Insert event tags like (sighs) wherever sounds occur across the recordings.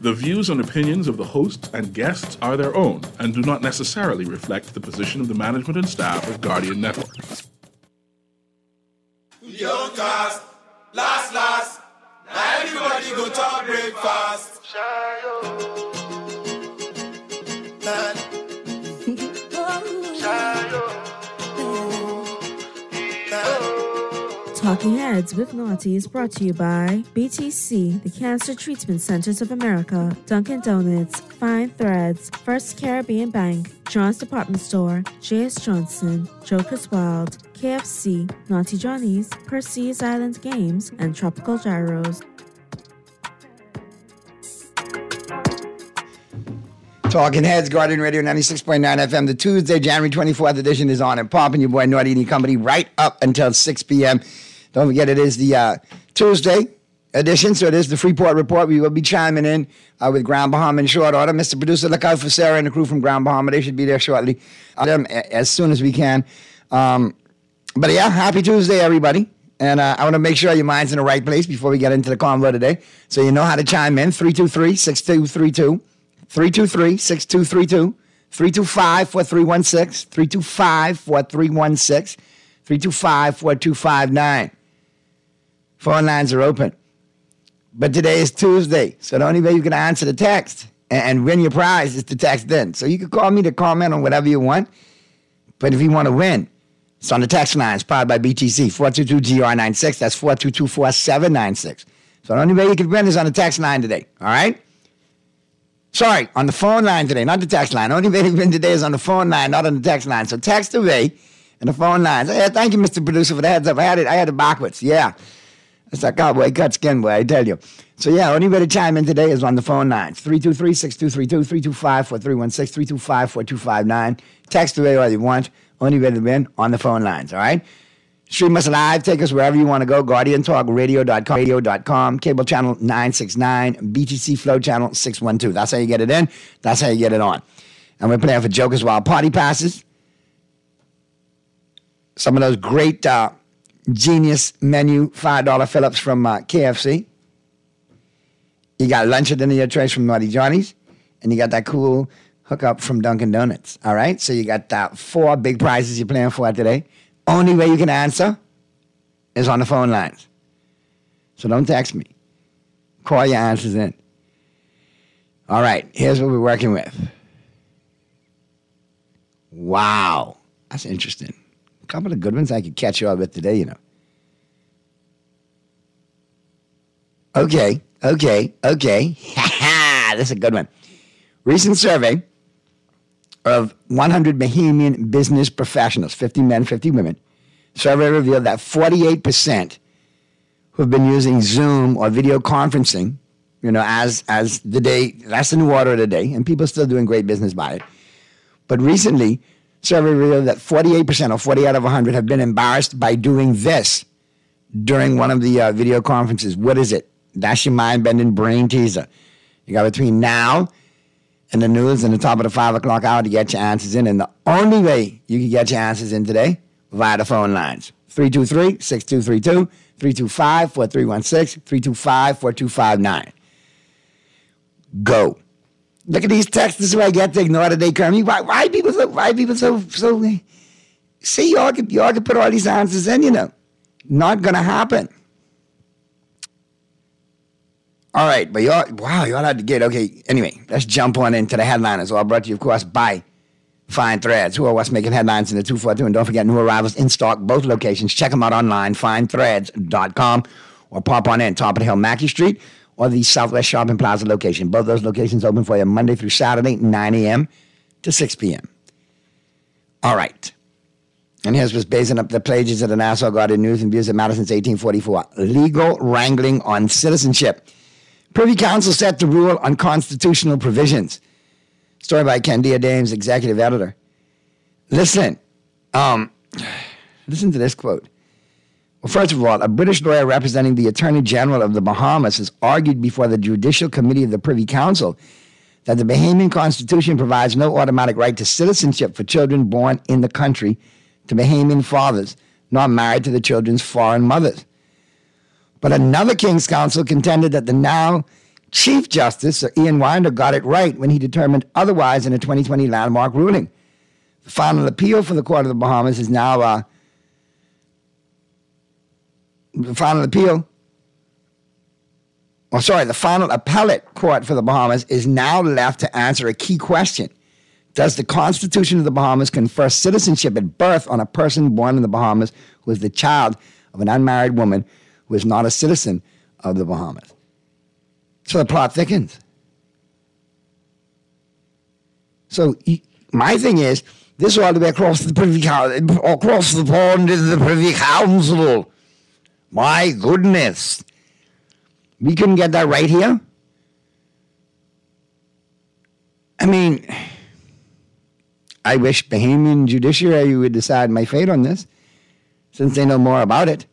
The views and opinions of the hosts and guests are their own and do not necessarily reflect the position of the management and staff of Guardian Network. Young last, last. Now everybody go talk breakfast. Talking Heads with Naughty is brought to you by BTC, the Cancer Treatment Centers of America, Dunkin' Donuts, Fine Threads, First Caribbean Bank, John's Department Store, J.S. Johnson, Joker's Wild, KFC, Naughty Johnny's, Percy's Island Games, and Tropical Gyros. Talking Heads, Guardian Radio 96.9 FM. The Tuesday, January 24th edition is on and popping. Your boy Naughty and Company right up until 6 p.m. Don't forget, it is the uh, Tuesday edition, so it is the Freeport Report. We will be chiming in uh, with Grand Bahama in short order. Mr. Producer, look out for Sarah and the crew from Grand Bahama. They should be there shortly, uh, them as soon as we can. Um, but yeah, happy Tuesday, everybody. And uh, I want to make sure your mind's in the right place before we get into the convo today. So you know how to chime in 323 6232, 323 6232, 325 4316, 325 4316, 325 4259. Phone lines are open. But today is Tuesday, so the only way you can answer the text and, win your prize is to text then. So you can call me to comment on whatever you want. But if you want to win, it's on the text lines powered by BTC, 422-GR96. That's 422-4796. So the only way you can win is on the text line today, all right? Sorry, on the phone line today, not the text line. The only way to win today is on the phone line, not on the text line. So text away and the phone lines. Hey, thank you, Mr. Producer, for the heads up. I had it, I had it backwards. Yeah. It's like cowboy cut skin, boy, I tell you. So, yeah, to chime in today is on the phone lines 323 6232 325 4316 325 4259. Text away all you want. To win on the phone lines, all right? Stream us live. Take us wherever you want to go. GuardianTalkRadio.com, radio.com, cable channel 969, BTC Flow channel 612. That's how you get it in. That's how you get it on. And we're playing for Jokers Wild Party Passes. Some of those great uh, genius menu $5 Phillips from uh, KFC. You got lunch at of your trays from Naughty Johnny's. And you got that cool hookup from Dunkin' Donuts. All right? So you got uh, four big prizes you're playing for today. Only way you can answer is on the phone lines. So don't text me. Call your answers in. All right, here's what we're working with. Wow, that's interesting. Couple of good ones I could catch you up with today, you know. Okay, okay, okay. (laughs) That's a good one. Recent survey of 100 Bahamian business professionals, 50 men, 50 women. Survey revealed that 48% who have been using Zoom or video conferencing, you know, as as the day, that's the new order of the day, and people still doing great business by it. But recently, survey revealed that 48% or 40 out of 100 have been embarrassed by doing this during one of the uh, video conferences. What is it? That's your mind bending brain teaser. You got between now and the news and the top of the five o'clock hour to get your answers in. And the only way you can get your answers in today via the phone lines 323 6232, 325 4316, 325 4259. Go. Look at these texts. This is where I get to ignore the day coming. Why, why people so why people so so see y'all can y'all can put all these answers in, you know. Not gonna happen. All right, but y'all wow, y'all had to get okay. Anyway, let's jump on into the headliners. All brought to you, of course, by Fine Threads, who are what's making headlines in the 242. And don't forget, new arrivals in stock, both locations. Check them out online, finethreads.com, or pop on in, top of the hill, Mackey Street, or the Southwest Shopping Plaza location. Both those locations open for you Monday through Saturday, 9 a.m. to 6 p.m. All right. And here's what's basing up the pages of the Nassau Guardian News and Views of Madison since 1844. Legal wrangling on citizenship. Privy Council set to rule on constitutional provisions. Story by Candia Dames, executive editor. Listen, um, (sighs) listen to this quote. Well, first of all, a British lawyer representing the Attorney General of the Bahamas has argued before the Judicial Committee of the Privy Council that the Bahamian Constitution provides no automatic right to citizenship for children born in the country to Bahamian fathers not married to the children's foreign mothers. But another King's Counsel contended that the now Chief Justice Sir Ian Winder got it right when he determined otherwise in a 2020 landmark ruling. The final appeal for the Court of the Bahamas is now uh, the final appeal. Oh, sorry, the final appellate court for the Bahamas is now left to answer a key question. Does the Constitution of the Bahamas confer citizenship at birth on a person born in the Bahamas who is the child of an unmarried woman who is not a citizen of the Bahamas? So the plot thickens. So my thing is, this ought to be across the Privy Council, across the pond is the Privy Council. My goodness. We couldn't get that right here? I mean, I wish Bahamian judiciary would decide my fate on this, since they know more about it.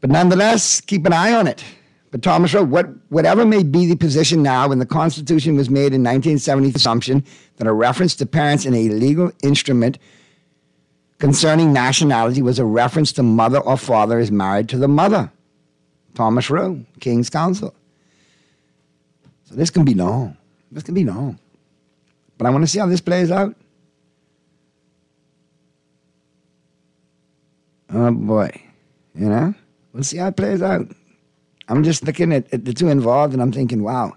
But nonetheless, keep an eye on it. But Thomas wrote, what, whatever may be the position now, when the Constitution was made in 1970, the assumption that a reference to parents in a legal instrument concerning nationality was a reference to mother or father is married to the mother. Thomas Rowe, King's Counsel. So this can be long. This can be long. But I want to see how this plays out. Oh boy. You know? We'll see how it plays out. I'm just looking at, at, the two involved and I'm thinking, wow,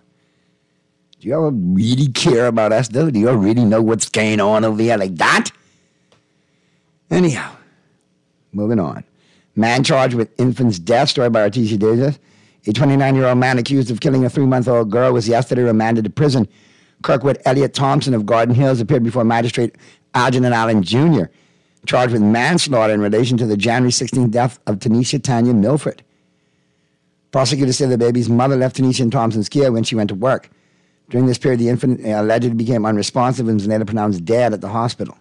do y'all really care about us though? Do y'all really know what's going on over here like that? Anyhow, moving on. Man charged with infant's death, story by Artesia Davis. A 29 year old man accused of killing a three month old girl was yesterday remanded to prison. Kirkwood Elliot Thompson of Garden Hills appeared before magistrate Algernon Allen Jr., charged with manslaughter in relation to the January 16th death of Tanisha Tanya Milford. Prosecutors say the baby's mother left Tanisha in Thompson's care when she went to work. During this period, the infant uh, allegedly became unresponsive and was later pronounced dead at the hospital.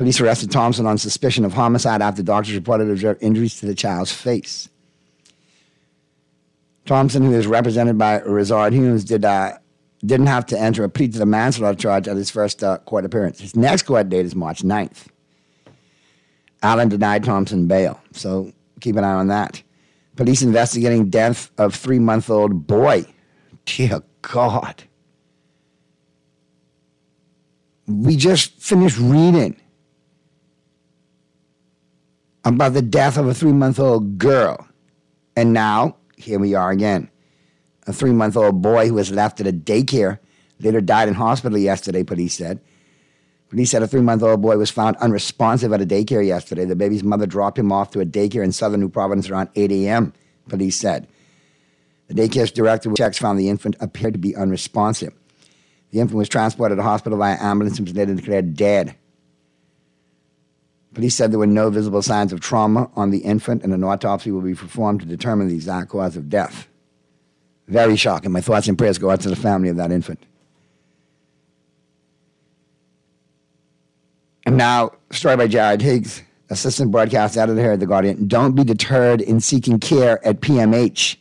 Police arrested Thompson on suspicion of homicide after doctors reported observed injuries to the child's face. Thompson, who is represented by Rizard Humes, did, uh, didn't have to enter a plea to the manslaughter charge at his first uh, court appearance. His next court date is March 9th. Allen denied Thompson bail, so keep an eye on that. Police investigating death of three-month-old boy. Dear God. We just finished reading about the death of a three-month-old girl. And now, here we are again. A three-month-old boy who was left at a daycare later died in hospital yesterday, police said. Police said a three month old boy was found unresponsive at a daycare yesterday. The baby's mother dropped him off to a daycare in southern New Providence around 8 a.m., police said. The daycare's director checks found the infant appeared to be unresponsive. The infant was transported to hospital via ambulance and was later declared dead. Police said there were no visible signs of trauma on the infant, and an autopsy will be performed to determine the exact cause of death. Very shocking. My thoughts and prayers go out to the family of that infant. And now, story by Jared Higgs, assistant broadcast editor here at The Guardian. Don't be deterred in seeking care at PMH.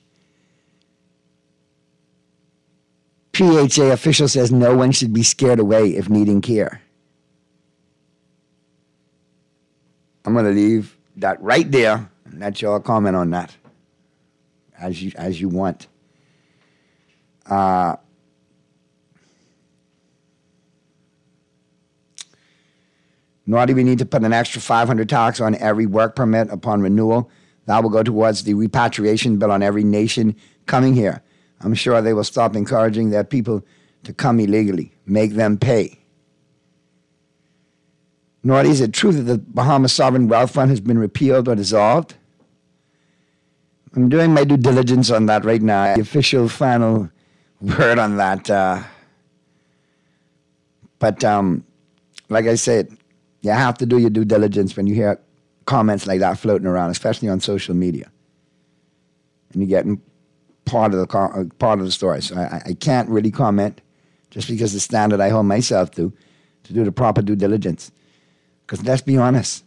PHA official says no one should be scared away if needing care. I'm going to leave that right there and let y'all comment on that as you, as you want. Uh, Nor do we need to put an extra 500 tax on every work permit upon renewal. That will go towards the repatriation bill on every nation coming here. I'm sure they will stop encouraging their people to come illegally, make them pay. Nor is it true that the Bahamas Sovereign Wealth Fund has been repealed or dissolved. I'm doing my due diligence on that right now. The official final word on that. Uh, but um, like I said, you have to do your due diligence when you hear comments like that floating around, especially on social media. And you're getting part of the uh, part of the story. So I, I can't really comment just because the standard I hold myself to to do the proper due diligence. Because let's be honest,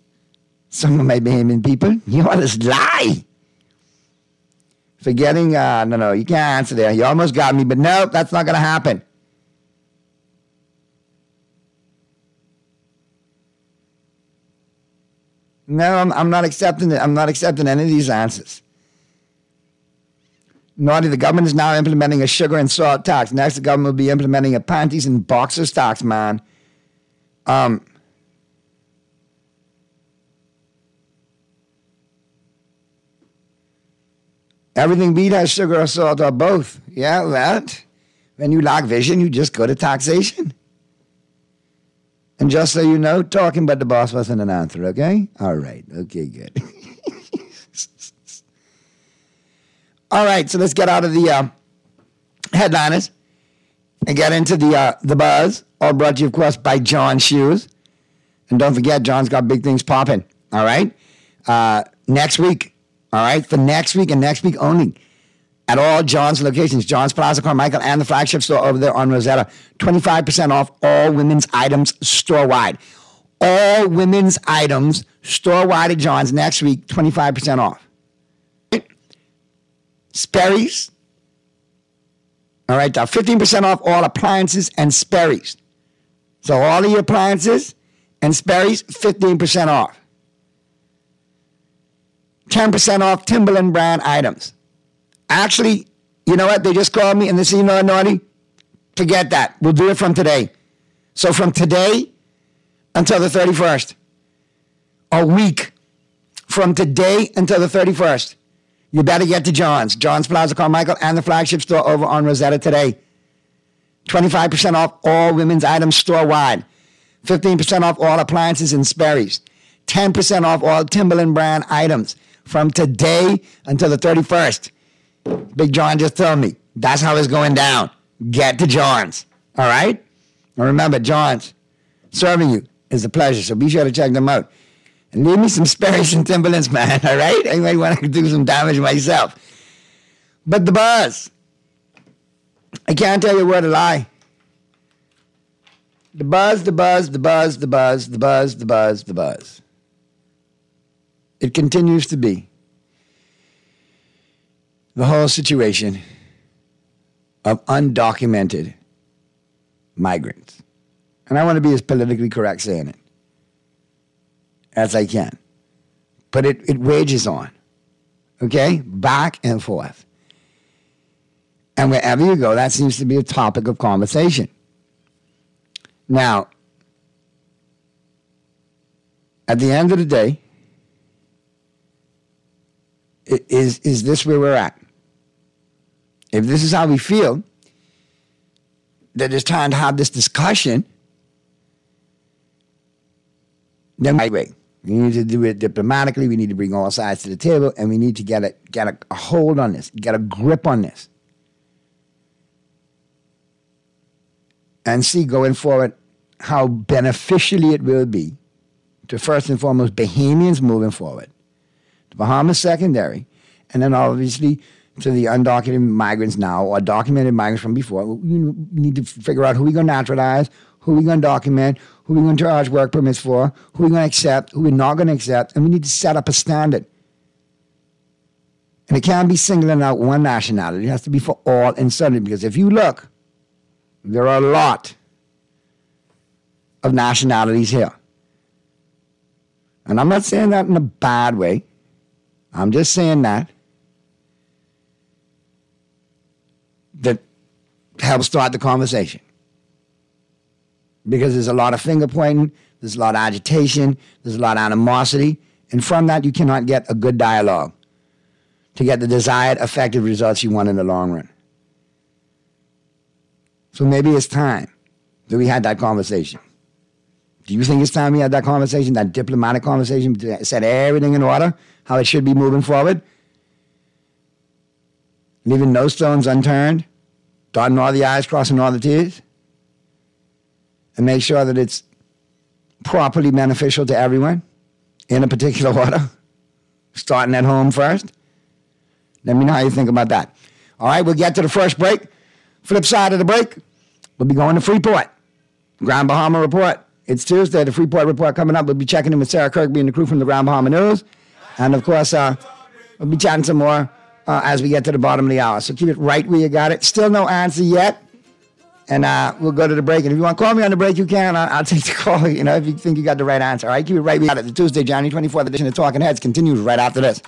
some of my Bahamian people, (laughs) you all just lie. Forgetting, uh, no, no, you can't answer there. You almost got me, but no, that's not going to happen. No, I'm, I'm not accepting it. I'm not accepting any of these answers. Naughty, the government is now implementing a sugar and salt tax. Next, the government will be implementing a panties and boxers tax, man. Um, everything weed has sugar or salt or both. Yeah, that. when you lack vision, you just go to taxation. And just so you know, talking about the boss wasn't an answer, okay? All right, okay, good. (laughs) All right, so let's get out of the uh, headliners and get into the uh, the buzz. All brought to you, of course, by John Shoes. And don't forget, John's got big things popping. All right, uh, next week. All right, for next week and next week only. At all John's locations, John's Plaza, Carmichael, and the flagship store over there on Rosetta. 25% off all women's items store wide. All women's items store wide at John's next week, 25% off. Sperry's. All right, uh, now 15% off all appliances and Sperry's. So all of your appliances and Sperry's, 15% off. 10% off Timberland brand items. Actually, you know what? They just called me and they said, you know what, Naughty? Forget that. We'll do it from today. So from today until the 31st, a week from today until the 31st, you better get to John's, John's Plaza Carmichael, and the flagship store over on Rosetta today. 25% off all women's items store wide. 15% off all appliances and Sperry's. 10% off all Timberland brand items from today until the 31st. Big John just told me that's how it's going down. Get to John's. All right? And remember, John's serving you is a pleasure. So be sure to check them out. And leave me some (laughs) Sperry's and Timberlands, man. All right? I might want to do some damage myself. But the buzz. I can't tell you where to lie. The buzz, the buzz, the buzz, the buzz, the buzz, the buzz, the buzz. It continues to be the whole situation of undocumented migrants. And I want to be as politically correct saying it as I can. But it, it wages on, okay? Back and forth. And wherever you go, that seems to be a topic of conversation. Now, at the end of the day, is, is this where we're at? If this is how we feel, that it's time to have this discussion, then wait. We need to do it diplomatically. We need to bring all sides to the table, and we need to get a get a, a hold on this, get a grip on this, and see going forward how beneficially it will be to first and foremost Bahamians moving forward, the Bahamas secondary, and then obviously to the undocumented migrants now or documented migrants from before. We need to figure out who we're going to naturalize, who we're going to document, who we're going to charge work permits for, who we're going to accept, who we're not going to accept, and we need to set up a standard. And it can't be singling out one nationality. It has to be for all and sundry. Because if you look, there are a lot of nationalities here. And I'm not saying that in a bad way. I'm just saying that that helps start the conversation. Because there's a lot of finger pointing, there's a lot of agitation, there's a lot of animosity, and from that, you cannot get a good dialogue to get the desired effective results you want in the long run. So maybe it's time that we had that conversation. Do you think it's time we had that conversation, that diplomatic conversation, set everything in order, how it should be moving forward? Leaving no stones unturned, dotting all the I's, crossing all the T's, and make sure that it's properly beneficial to everyone in a particular (laughs) order, starting at home first. Let me know how you think about that. All right, we'll get to the first break. Flip side of the break, we'll be going to Freeport. Grand Bahama Report. It's Tuesday, the Freeport Report coming up. We'll be checking in with Sarah Kirkby and the crew from the Grand Bahama News. And of course, uh, we'll be chatting some more uh, as we get to the bottom of the hour. So keep it right where you got it. Still no answer yet. And uh, we'll go to the break. And if you want to call me on the break, you can. I'll, I'll take the (laughs) call, you know, if you think you got the right answer. All right, keep it right where you got it. The Tuesday, January 24th edition of Talking Heads continues right after this.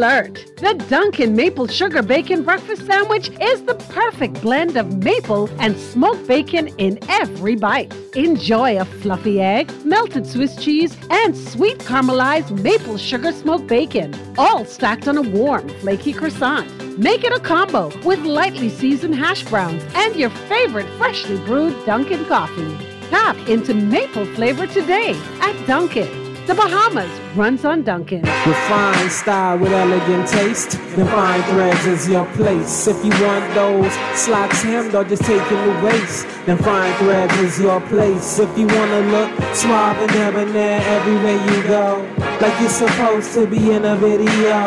Alert! The Dunkin' Maple Sugar Bacon Breakfast Sandwich is the perfect blend of maple and smoked bacon in every bite. Enjoy a fluffy egg, melted Swiss cheese, and sweet caramelized maple sugar smoked bacon, all stacked on a warm, flaky croissant. Make it a combo with lightly seasoned hash browns and your favorite freshly brewed Dunkin' coffee. Tap into maple flavor today at Dunkin'. The Bahamas runs on Dunkin'. Refined style with elegant taste. Fine threads is your place. If you want those slacks hemmed or just taking the waist, fine threads is your place. If you wanna look suave and debonair everywhere you go, like you're supposed to be in a video.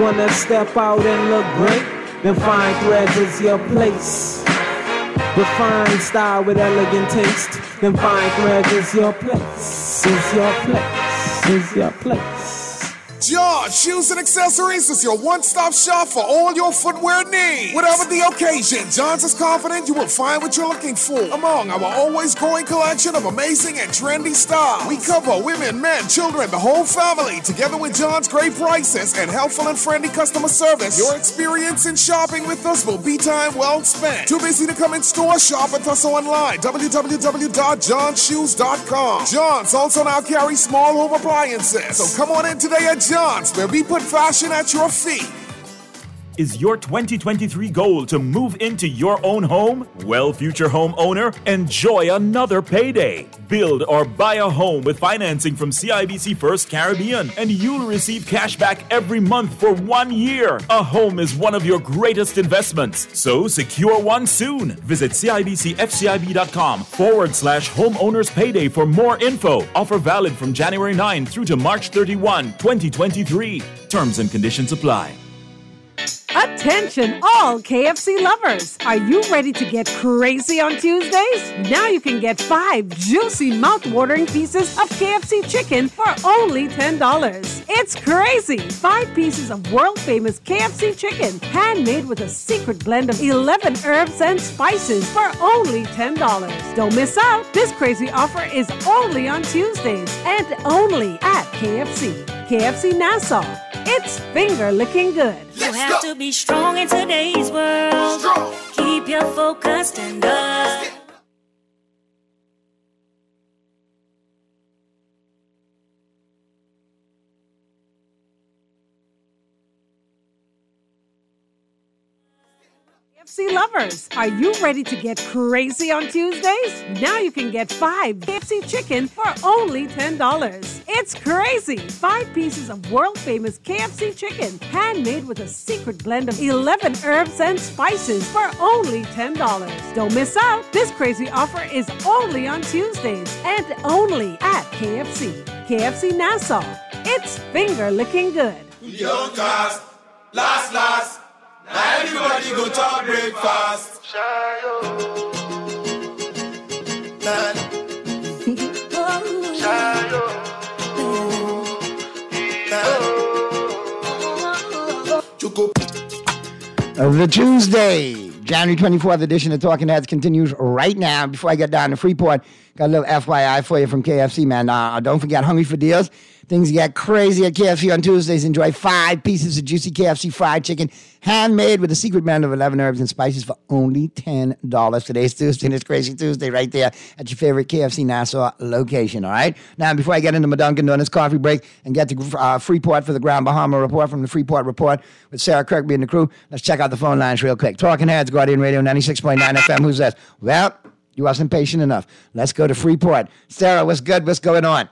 Wanna step out and look great? Then fine threads is your place. Refined style with elegant taste. Then fine threads is your place. Is your place. Is your place. John Shoes and Accessories is your one stop shop for all your footwear needs. Whatever the occasion, John's is confident you will find what you're looking for among our always growing collection of amazing and trendy styles. We cover women, men, children, the whole family, together with John's great prices and helpful and friendly customer service. Your experience in shopping with us will be time well spent. Too busy to come in store? Shop with us online. www.johnshoes.com. John's also now carries small home appliances. So come on in today at John's, where we put fashion at your feet. Is your 2023 goal to move into your own home? Well, future homeowner, enjoy another payday. Build or buy a home with financing from CIBC First Caribbean, and you'll receive cash back every month for one year. A home is one of your greatest investments, so secure one soon. Visit CIBCFCIB.com forward slash homeowners payday for more info. Offer valid from January 9 through to March 31, 2023. Terms and conditions apply. Attention, all KFC lovers! Are you ready to get crazy on Tuesdays? Now you can get five juicy, mouth-watering pieces of KFC chicken for only $10. It's crazy! Five pieces of world-famous KFC chicken, handmade with a secret blend of 11 herbs and spices for only $10. Don't miss out! This crazy offer is only on Tuesdays and only at KFC. KFC Nassau. It's finger licking good. You have to be strong in today's world. Strong. Keep your focus and up. KFC lovers, are you ready to get crazy on Tuesdays? Now you can get five KFC chicken for only $10. It's crazy! Five pieces of world famous KFC chicken, handmade with a secret blend of 11 herbs and spices for only $10. Don't miss out! This crazy offer is only on Tuesdays and only at KFC. KFC Nassau. It's finger licking good. Young last, last. Now everybody go to breakfast. Uh, The Tuesday, January 24th edition of Talking Heads continues right now. Before I get down to Freeport, got a little FYI for you from KFC, man. Uh, don't forget, hungry for deals. Things get crazy at KFC on Tuesdays. Enjoy five pieces of juicy KFC fried chicken, handmade with a secret blend of 11 herbs and spices for only $10. Today's Tuesday, and it's Crazy Tuesday right there at your favorite KFC Nassau location, all right? Now, before I get into my Dunkin' Donuts coffee break and get to uh, Freeport for the Grand Bahama Report from the Freeport Report with Sarah Kirkby and the crew, let's check out the phone lines real quick. Talking Heads, Guardian Radio 96.9 FM. Who's this? Well, you wasn't patient enough. Let's go to Freeport. Sarah, what's good? What's going on?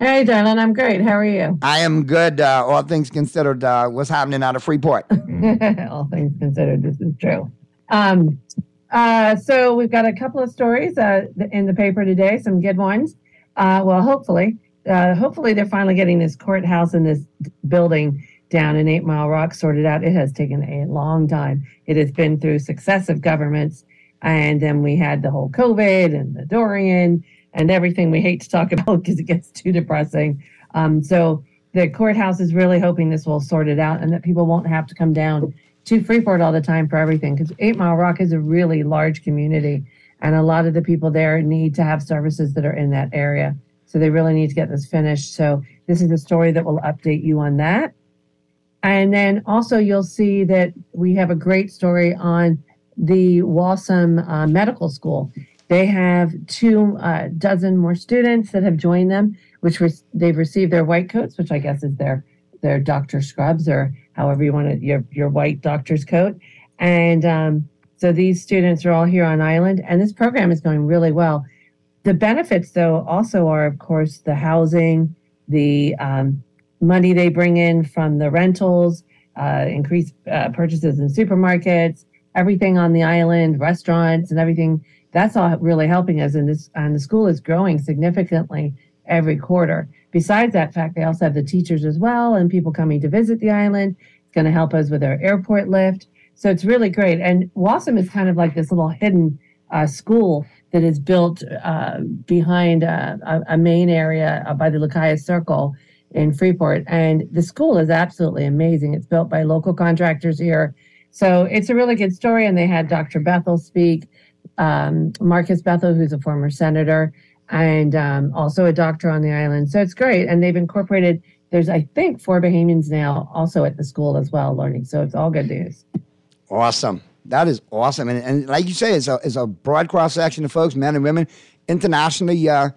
Hey, darling, I'm great. How are you? I am good, uh, all things considered. Uh, what's happening out of Freeport? (laughs) All things considered, this is true. Um, uh, so we've got a couple of stories uh, in the paper today, some good ones. Uh, well, hopefully, uh, hopefully they're finally getting this courthouse and this building down in Eight Mile Rock sorted out. It has taken a long time. It has been through successive governments, and then we had the whole COVID and the Dorian and everything we hate to talk (laughs) about because it gets too depressing. Um, so the courthouse is really hoping this will sort it out and that people won't have to come down to Freeport all the time for everything because Eight Mile Rock is a really large community and a lot of the people there need to have services that are in that area. So they really need to get this finished. So this is a story that will update you on that. And then also you'll see that we have a great story on the Walsum uh, Medical School. They have two uh, dozen more students that have joined them, which was they've received their white coats, which I guess is their their doctor scrubs or however you want it, your your white doctor's coat. And um, so these students are all here on island, and this program is going really well. The benefits, though, also are, of course, the housing, the um, money they bring in from the rentals, uh, increased uh, purchases in supermarkets, everything on the island, restaurants, and everything. That's all really helping us. And this and the school is growing significantly every quarter. Besides that fact, they also have the teachers as well, and people coming to visit the island. It's going to help us with our airport lift. So it's really great. And Walsum is kind of like this little hidden uh, school that is built uh, behind uh, a, a, main area uh, by the Lucaya Circle in Freeport. And the school is absolutely amazing. It's built by local contractors here. So it's a really good story. And they had Dr. Bethel speak, um, Marcus Bethel, who's a former senator, and um, also a doctor on the island. So it's great. And they've incorporated, there's, I think, four Bahamians now also at the school as well learning. So it's all good news. Awesome. That is awesome. And, and like you say, it's a, it's a broad cross section of folks, men and women, internationally uh,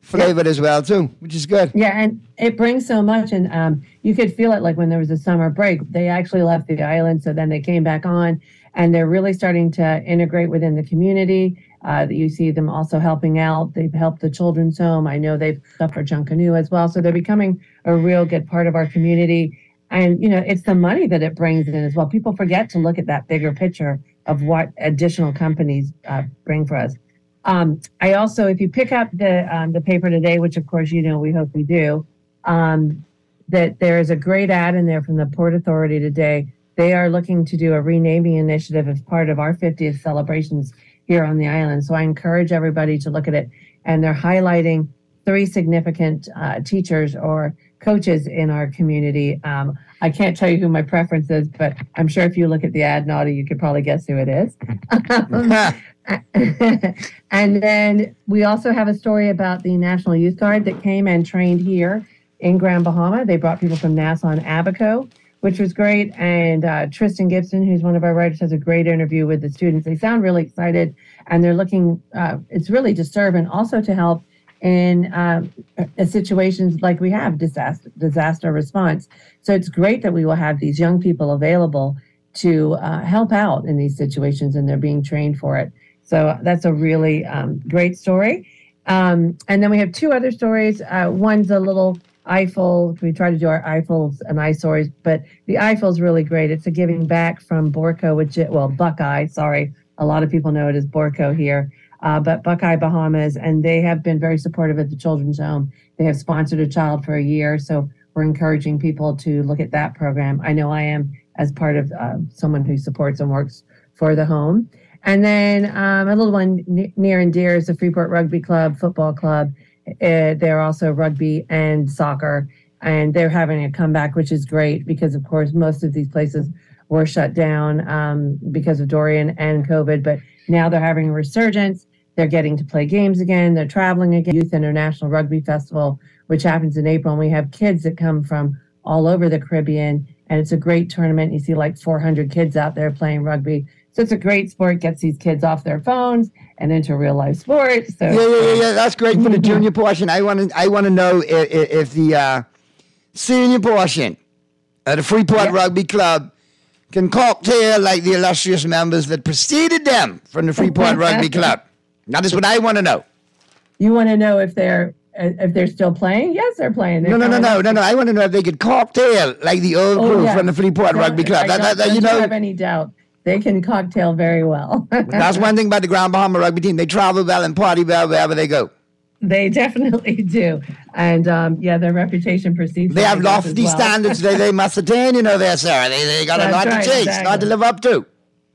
flavored yeah. as well, too, which is good. Yeah, and it brings so much. And um, you could feel it like when there was a summer break. They actually left the island, so then they came back on, and they're really starting to integrate within the community. Uh, you see them also helping out. They've helped the children's home. I know they've stuff for Junkanoo as well. So they're becoming a real good part of our community. And, you know, it's the money that it brings in as well. People forget to look at that bigger picture of what additional companies uh, bring for us. Um, I also, if you pick up the um, the paper today, which of course you know we hope we do, um, that there is a great ad in there from the Port Authority today. They are looking to do a renaming initiative as part of our 50th celebrations here on the island. So I encourage everybody to look at it, and they're highlighting three significant uh, teachers or coaches in our community. Um, I can't tell you who my preference is, but I'm sure if you look at the ad, Naughty, you could probably guess who it is. (laughs) (laughs) and then we also have a story about the National Youth Guard that came and trained here in Grand Bahama. They brought people from Nassau and Abaco, which was great. And uh, Tristan Gibson, who's one of our writers, has a great interview with the students. They sound really excited, and they're looking. Uh, it's really to serve and also to help in um, situations like we have disaster disaster response. So it's great that we will have these young people available to uh, help out in these situations, and they're being trained for it. So that's a really um, great story. Um, and then we have two other stories. Uh, one's a little Eiffel. We try to do our Eiffels and eyesores, but the Eiffel's really great. It's a giving back from Borco, which well Buckeye. Sorry, a lot of people know it as Borco here uh, but Buckeye Bahamas, and they have been very supportive at the children's home. They have sponsored a child for a year, so we're encouraging people to look at that program. I know I am as part of uh, someone who supports and works for the home. And then um, a little one near and dear is the Freeport Rugby Club, football club. Uh, they're also rugby and soccer, and they're having a comeback, which is great because, of course, most of these places were shut down um, because of Dorian and COVID, but now they're having a resurgence. They're getting to play games again. They're traveling again. Youth International Rugby Festival, which happens in April. And we have kids that come from all over the Caribbean. And it's a great tournament. You see like 400 kids out there playing rugby. So it's a great sport, gets these kids off their phones and into real life sports. So yeah, yeah, yeah, yeah. That's great for the junior portion. I want to, I want to know if, if the uh, senior portion of the Freeport yeah. Rugby Club can cocktail like the illustrious members that preceded them from the Freeport (laughs) Rugby Club. Now, That is what I want to know. You want to know if they're if they're still playing? Yes, they're playing. They're no, no, no, no, no, no. I want to know if they could cocktail like the old oh, crew from the Freeport no, Rugby Club. I that, that, you know, have any doubt. They can cocktail very well. That's one thing about the Grand Bahama Rugby team. They travel well and party well wherever they go. They definitely (laughs) do. And um, yeah, their reputation precedes. They have lofty well. standards they, they must attain, you know, there, Sarah. They, they got That's a lot right, to chase, exactly. lot to live up to.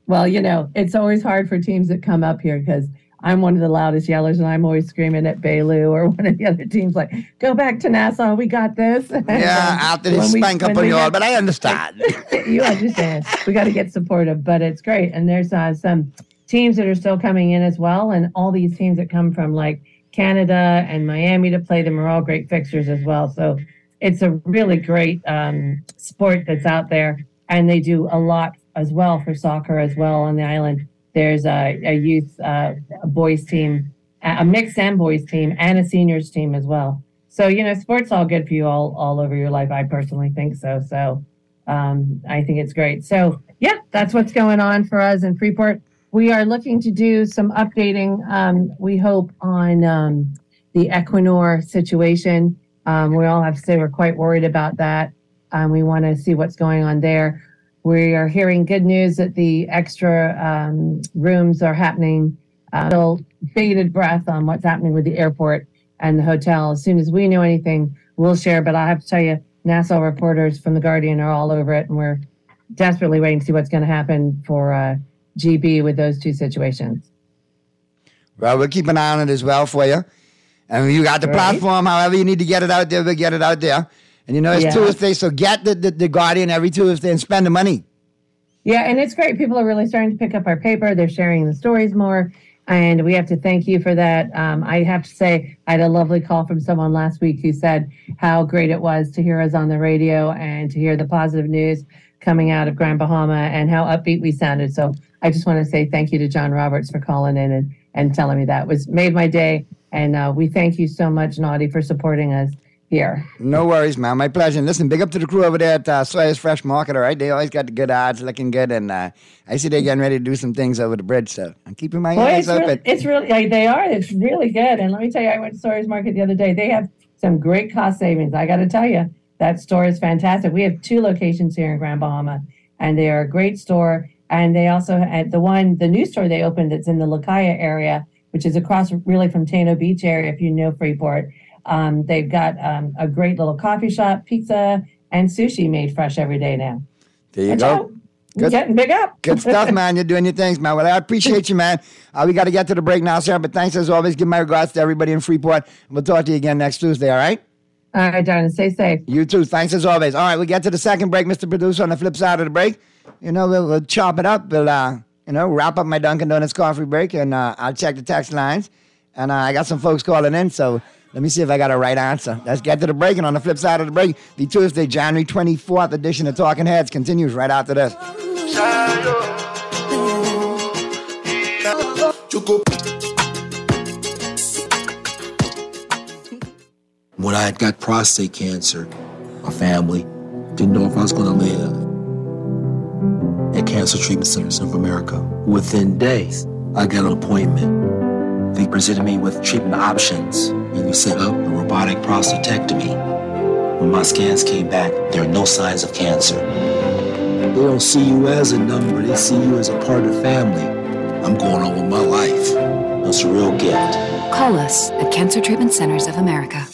Well, you know, it's always hard for teams that come up here because I'm one of the loudest yellers, and I'm always screaming at Baylou or (laughs) one of the other teams, like, "Go back to Nassau, we got this." (laughs) Yeah, after this spank up on you all, but I understand. (laughs) you understand. We got to get supportive, but it's great. And there's uh, some teams that are still coming in as well, and all these teams that come from like Canada and Miami to play them are all great fixtures as well. So it's a really great um, sport that's out there, and they do a lot as well for soccer as well on the island. There's a, a youth uh, a boys team, a mixed and boys team, and a seniors team as well. So you know, sports all good for you all all over your life. I personally think so. So um, I think it's great. So yeah, that's what's going on for us in Freeport. We are looking to do some updating. Um, we hope on um, the Equinor situation. Um, we all have to say we're quite worried about that. Um, we want to see what's going on there. We are hearing good news that the extra um, rooms are happening. Uh, still bated breath on what's happening with the airport and the hotel. As soon as we know anything, we'll share. But I have to tell you, Nassau reporters from the Guardian are all over it, and we're desperately waiting to see what's going to happen for uh, GB with those two situations. Well, we'll keep an eye on it as well for you. And you got the Right. platform, however you need to get it out there, we'll get it out there. And you know, it's Yeah. Tuesday, so get the, the, the Guardian every Tuesday and spend the money. Yeah, and it's great. People are really starting to pick up our paper. They're sharing the stories more. And we have to thank you for that. Um, I have to say, I had a lovely call from someone last week who said how great it was to hear us on the radio and to hear the positive news coming out of Grand Bahama and how upbeat we sounded. So I just want to say thank you to John Roberts for calling in and, and telling me that. It was made my day. And uh, we thank you so much, Naughty, for supporting us here. No worries, man. My pleasure. And listen, big up to the crew over there at uh, Sawyer's Fresh Market, all right? They always got the good odds, looking good. And uh, I see they're getting ready to do some things over the bridge, so I'm keeping my Boy, eyes it's open. really, it's really like, they are. It's really good. And let me tell you, I went to Sawyer's Market the other day. They have some great cost savings. I got to tell you, that store is fantastic. We have two locations here in Grand Bahama, and they are a great store. And they also at the one, the new store they opened that's in the Lucaya area, which is across really from Taino Beach area, if you know Freeport. Um, they've got um, a great little coffee shop, pizza, and sushi made fresh every day now. There you Watch go. out. We're getting big up. Good (laughs) stuff, man. You're doing your things, man. Well, I appreciate you, man. Uh, we got to get to the break now, sir. But thanks as always. Give my regards to everybody in Freeport. We'll talk to you again next Tuesday, all right? All right, darling. Stay safe. You too. Thanks as always. All right, we get to the second break, Mr. Producer. On the flip side of the break, you know, we'll, we'll chop it up. We'll, uh, you know, wrap up my Dunkin' Donuts coffee break, and uh, I'll check the text lines. And uh, I got some folks calling in, so let me see if I got a right answer. Let's get to the break. And on the flip side of the break, the Tuesday, January 24th edition of Talking Heads continues right after this. When I got prostate cancer, my family didn't know if I was going to live. At Cancer Treatment Centers of America, within days, I got an appointment. They presented me with treatment options, and we set up a robotic prostatectomy. When my scans came back, there are no signs of cancer. They don't see you as a number, they see you as a part of the family. I'm going on with my life. That's a real gift. Call us at Cancer Treatment Centers of America.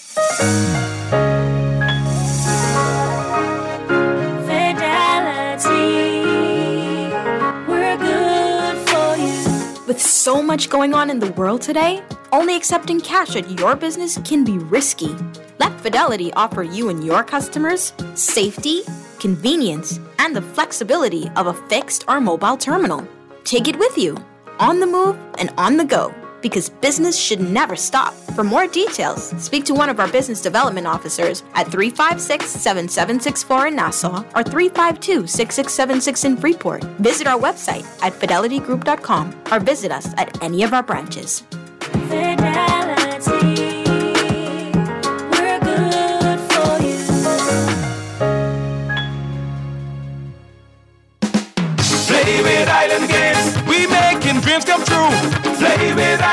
With so much going on in the world today, only accepting cash at your business can be risky. Let Fidelity offer you and your customers safety, convenience, and the flexibility of a fixed or mobile terminal. Take it with you, on the move and on the go, because business should never stop. For more details, speak to one of our business development officers at 356 7764 in Nassau or 352 6676 in Freeport. Visit our website at fidelitygroup.com or visit us at any of our branches.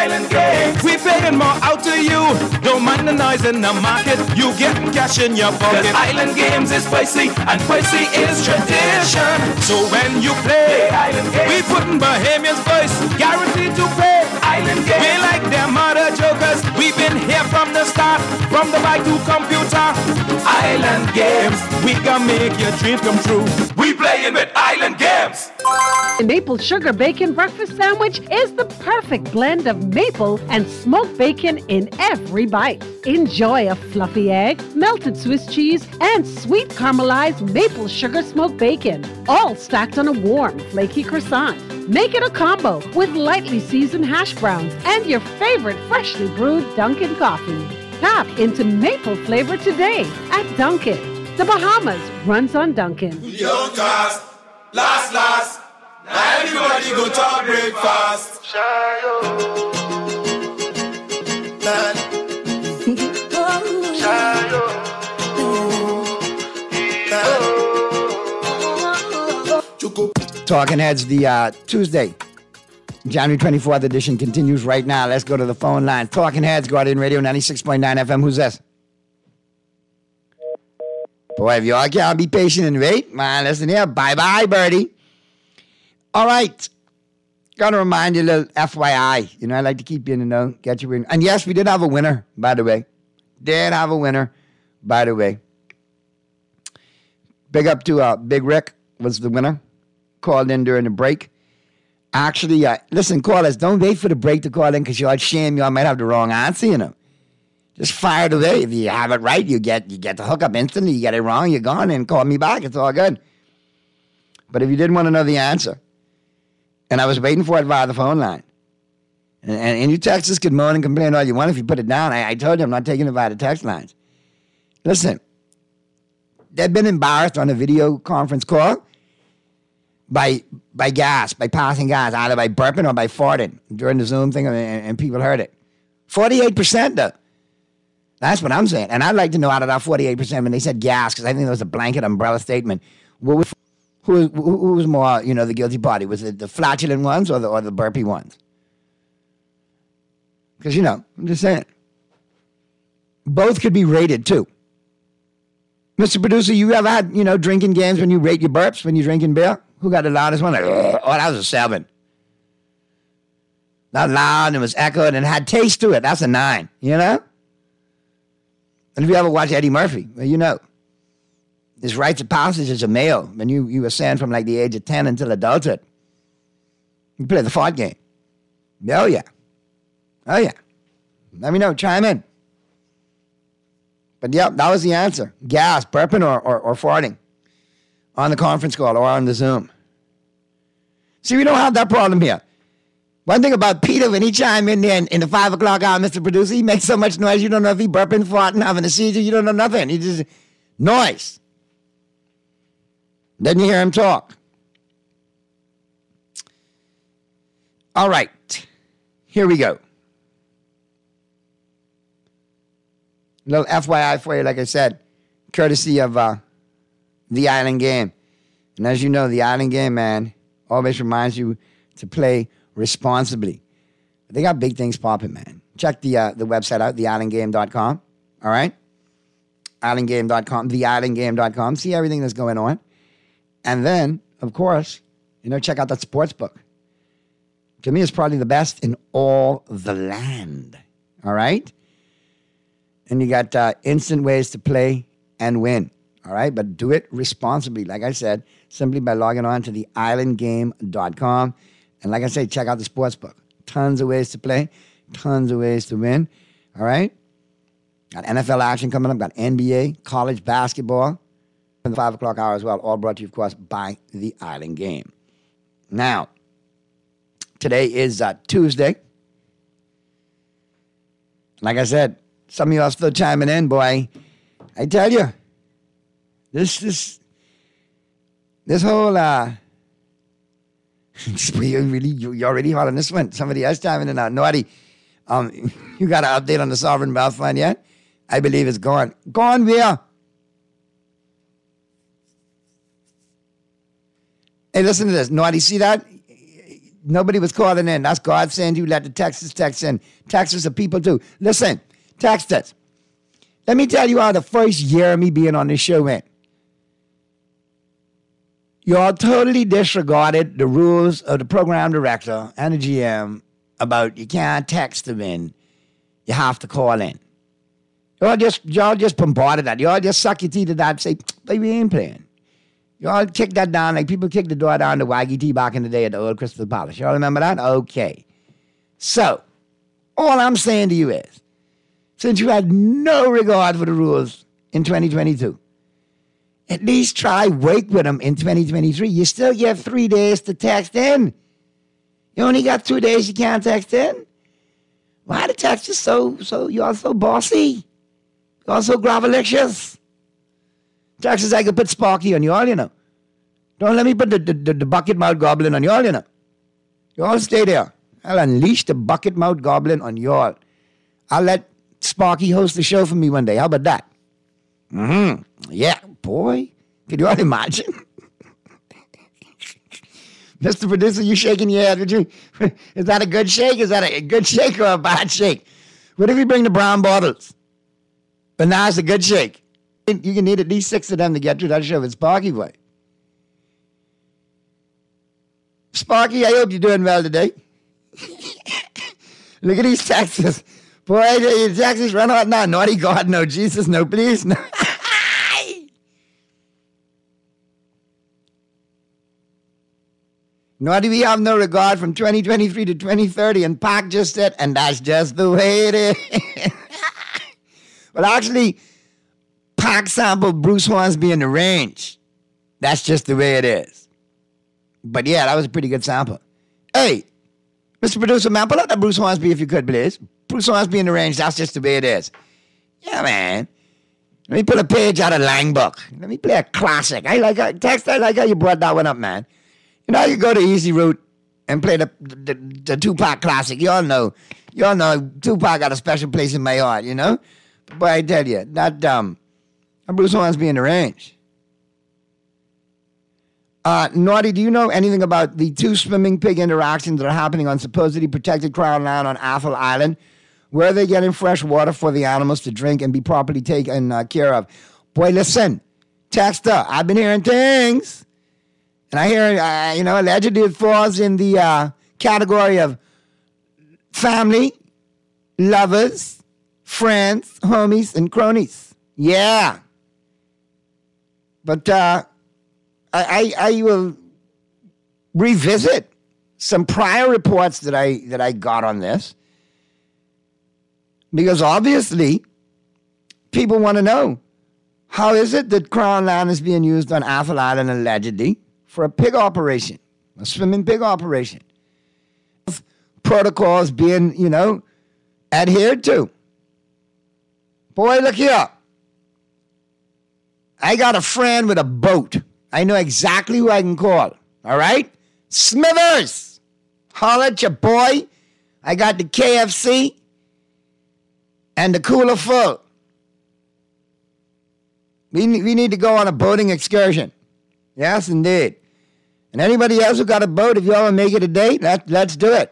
Play Island Games. We paying more out to you. Don't mind the noise in the market. You getting cash in your pocket. Island Games is spicy and spicy is tradition. So when you play Island Games, we putting Bahamians first. Guaranteed to pay. Island Games. We like them other jokers. We've been here from the start. From the bike to computer. Island Games. We gonna make your dream come true. We playing with Island Games. The maple sugar bacon breakfast sandwich is the perfect blend of maple and smoked bacon in every bite. Enjoy a fluffy egg, melted Swiss cheese, and sweet caramelized maple sugar smoked bacon, all stacked on a warm, flaky croissant. Make it a combo with lightly seasoned hash browns and your favorite freshly brewed Dunkin' coffee. tap into maple flavor today at Dunkin'. The Bahamas runs on Dunkin'. Young cast, last, last. Now everybody go to breakfast. Talking Heads, the uh, Tuesday, January 24th edition continues right now. Let's go to the phone line. Talking Heads, Guardian Radio 96.9 FM. Who's this? Boy, if y'all can't be patient and wait, man, listen here. Bye bye, birdie. All right. Gotta remind you little FYI. You know, I like to keep you in the know, get you in. And yes, we did have a winner, by the way. Did have a winner, by the way. Big up to uh, Big Rick was the winner. Called in during the break. Actually, uh, listen, callers, don't wait for the break to call in because you'll shame y'all might have the wrong answer, you know. Just fire it away. If you have it right, you get you get the hookup instantly. You get it wrong, you're gone and call me back. It's all good. But if you didn't want to know the answer, and I was waiting for it via the phone line, and, and, and you text us good morning, complain all you want. If you put it down, I, I told you I'm not taking it via the text lines. Listen, they've been embarrassed on a video conference call by by gas, by passing gas, either by burping or by farting during the Zoom thing, and, and people heard it. Forty-eight percent though. That's what I'm saying. And I'd like to know out of that 48% when they said gas, because I think that was a blanket umbrella statement. Who was, who who was more, you know, the guilty party? Was it the flatulent ones or the, or the burpy ones? Because, you know, I'm just saying. Both could be rated too. Mr. Producer, you ever had, you know, drinking games when you rate your burps when you're drinking beer? Who got the loudest one? Like, oh, that was a seven. Not loud and it was echoed and had taste to it. That's a nine, you know? And if you ever watch Eddie Murphy, well, you know, his rites of passage as a male, when you, you ascend from like the age of 10 until adulthood, you play the fart game. Oh, yeah. Oh, yeah. Let me know. Chime in. But yeah, that was the answer. Gas, burping, or, or, or farting on the conference call or on the Zoom. See, we don't have that problem here. One thing about Peter, when he chime in there in, the five o'clock hour, Mr. Producer, he makes so much noise, you don't know if he burping, farting, having a seizure, you don't know nothing. He just, noise. Then you hear him talk. All right, here we go. little FYI for you, like I said, courtesy of uh, the Island Game. And as you know, the Island Game, man, always reminds you to play responsibly. They got big things popping, man. Check the uh, the website out, theislandgame.com. All right? Islandgame.com, theislandgame.com. See everything that's going on. And then, of course, you know, check out that sports book. To me, it's probably the best in all the land. All right? And you got uh, instant ways to play and win. All right? But do it responsibly. Like I said, simply by logging on to the islandgame.com. And like I say, check out the sports book. Tons of ways to play, tons of ways to win. All right? Got NFL action coming up, got NBA, college basketball, and the five o'clock hour as well. All brought to you, of course, by the Island Game. Now, today is uh, Tuesday. Like I said, some of you are still chiming in, boy. I tell you, this this this whole uh (laughs) you really you, already hot on this one. Somebody else chiming in now. Naughty. Um (laughs) you got an update on the sovereign wealth fund yet? I believe it's gone. Gone where? Hey, listen to this. Naughty, see that? Nobody was calling in. That's God saying you let the Texas text in. Texas are people too. Listen, text us. Let me tell you how the first year of me being on this show went. Y'all totally disregarded the rules of the program director and the GM about you can't text them in. You have to call in. Y'all just y'all just bombarded that. Y'all just suck your teeth at that and say, baby, ain't playing. Y'all kick that down like people kicked the door down to Waggy T back in the day at the old Crystal Palace. Y'all remember that? Okay. So, all I'm saying to you is, since you had no regard for the rules in 2022, at least try wake with them in 2023. You still get three days to text in. You only got two days you can't text in. Why the text is so so y'all so bossy? Also gravelicious. Texas, I could put Sparky on y'all, you know. Don't let me put the, the, the, the bucket mouth goblin on y'all, you know. You all stay there. I'll unleash the bucket mouth goblin on y'all. I'll let Sparky host the show for me one day. How about that? Mm-hmm. Yeah, boy. Can you all imagine? (laughs) Mr. Producer, you shaking your head. Would you, (laughs) is that a good shake? Is that a good shake or a bad shake? What if we bring the brown bottles? But now it's a good shake. You can need at least six of them to get through that show It's Sparky Boy. Sparky, I hope you're doing well today. (laughs) Look at these taxes. Boy, your taxes run out now. Naughty God, no. Jesus, no, please. No. (laughs) Nor do we have no regard from 2023 to 2030, and Pac just said, and that's just the way it is. (laughs) well, actually, Pac sampled Bruce Hornsby in the range. That's just the way it is. But yeah, that was a pretty good sample. Hey, Mr. Producer, man, pull out that Bruce Hornsby if you could, please. Bruce Hornsby range, that's just the way it is. Yeah, man. Let me pull a page out of Langbook. Let me play a classic. I like how, text, I like how you brought that one up, man. You know, you go to Easy Route and play the, the, the Tupac classic. You all know, you all know Tupac got a special place in my heart, you know? But I tell you, that, um, Bruce Hornsby in the range. Uh, Naughty, do you know anything about the two swimming pig interactions that are happening on supposedly protected crown land on Athol Island? Where are they getting fresh water for the animals to drink and be properly taken uh, care of? Boy, listen, Texter, I've been hearing things. And I hear, uh, you know, allegedly it falls in the uh, category of family, lovers, friends, homies, and cronies. Yeah. But uh, I, I, I will revisit some prior reports that I that I got on this because obviously people want to know how is it that Crown land is being used on Athol Island allegedly for a pig operation, a swimming pig operation. Protocols being, you know, adhered to. Boy, look here. I got a friend with a boat. I know exactly who I can call. All right? Smithers! Holler at your boy. I got the KFC and the cooler full. We, we need to go on a boating excursion. Yes, indeed. And anybody else who got a boat, if you all make it a date, let, let's do it.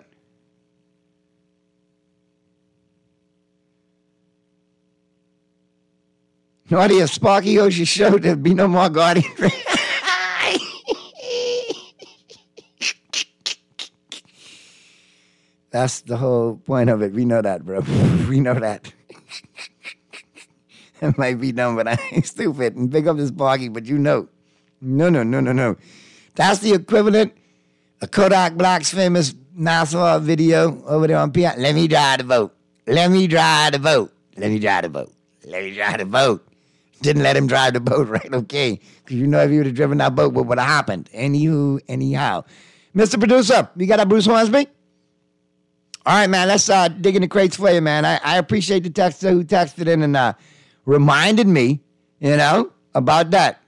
Naughty if Sparky Oshi show, there'd be no more Guardian. (laughs) That's the whole point of it. We know that, bro. (laughs) we know that. (laughs) it might be dumb, but (laughs) I ain't stupid. And pick up this Sparky, but you know. No, no, no, no, no. That's the equivalent of Kodak Black's famous NASA video over there on PI. Let me drive the boat. Let me drive the boat. Let me drive the boat. Let me drive the boat. Didn't let him drive the boat, right? Okay. Because you know if he would have driven that boat, what would have happened? Anywho, anyhow. Mr. Producer, you got a Bruce Hornsby? All right, man. Let's uh, dig in the crates for you, man. I, I appreciate the texter who texted in and uh, reminded me, you know, about that.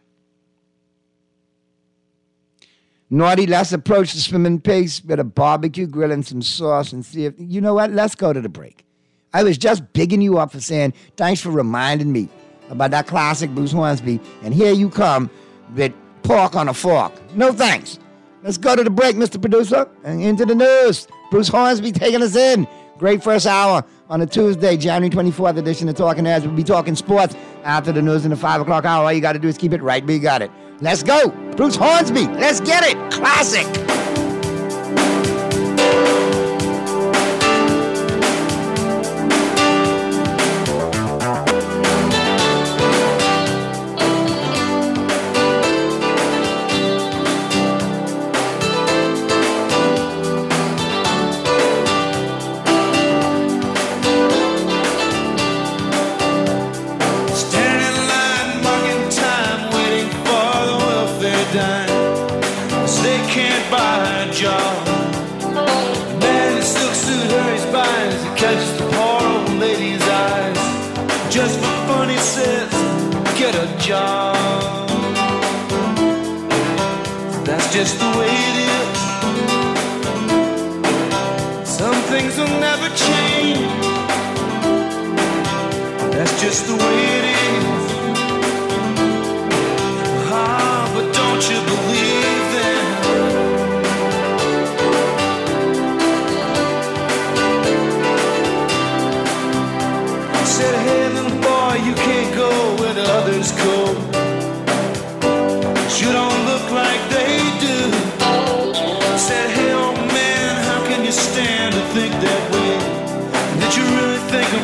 Naughty, let's approach the swimming pigs with a barbecue grill and some sauce and see if, you know what? Let's go to the break. I was just bigging you up for saying, thanks for reminding me about that classic Bruce Hornsby. And here you come with pork on a fork. No thanks. Let's go to the break, Mr. Producer, and into the news. Bruce Hornsby taking us in. Great first hour on a Tuesday, January 24th edition of Talking Heads. We'll be talking sports after the news in the 5 o'clock hour. All you got to do is keep it right you got it. Let's go. Bruce Hornsby. Let's get it. Classic. Job. That's just the way it is. Some things will never change. That's just the way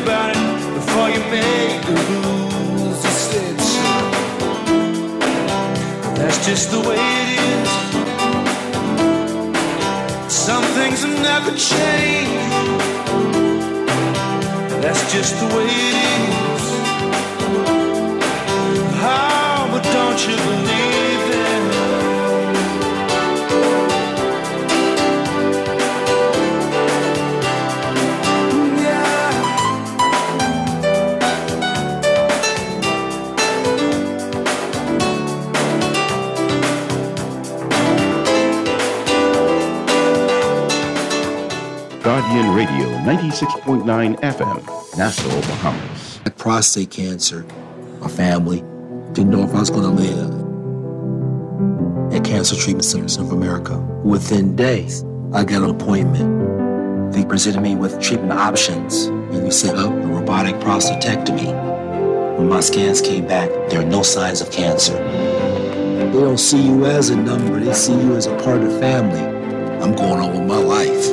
about it before you make the rules? Said, that's just the way it is. Some things will never change. That's just the way it is. How, but don't you believe it? 96.9 FM, Nassau, Bahamas. Had prostate cancer. My family didn't know if I was going to live. At Cancer Treatment Centers of America. Within days, I got an appointment. They presented me with treatment options, and we set up a robotic prostatectomy. When my scans came back, there are no signs of cancer. They don't see you as a number, they see you as a part of the family. I'm going on with my life.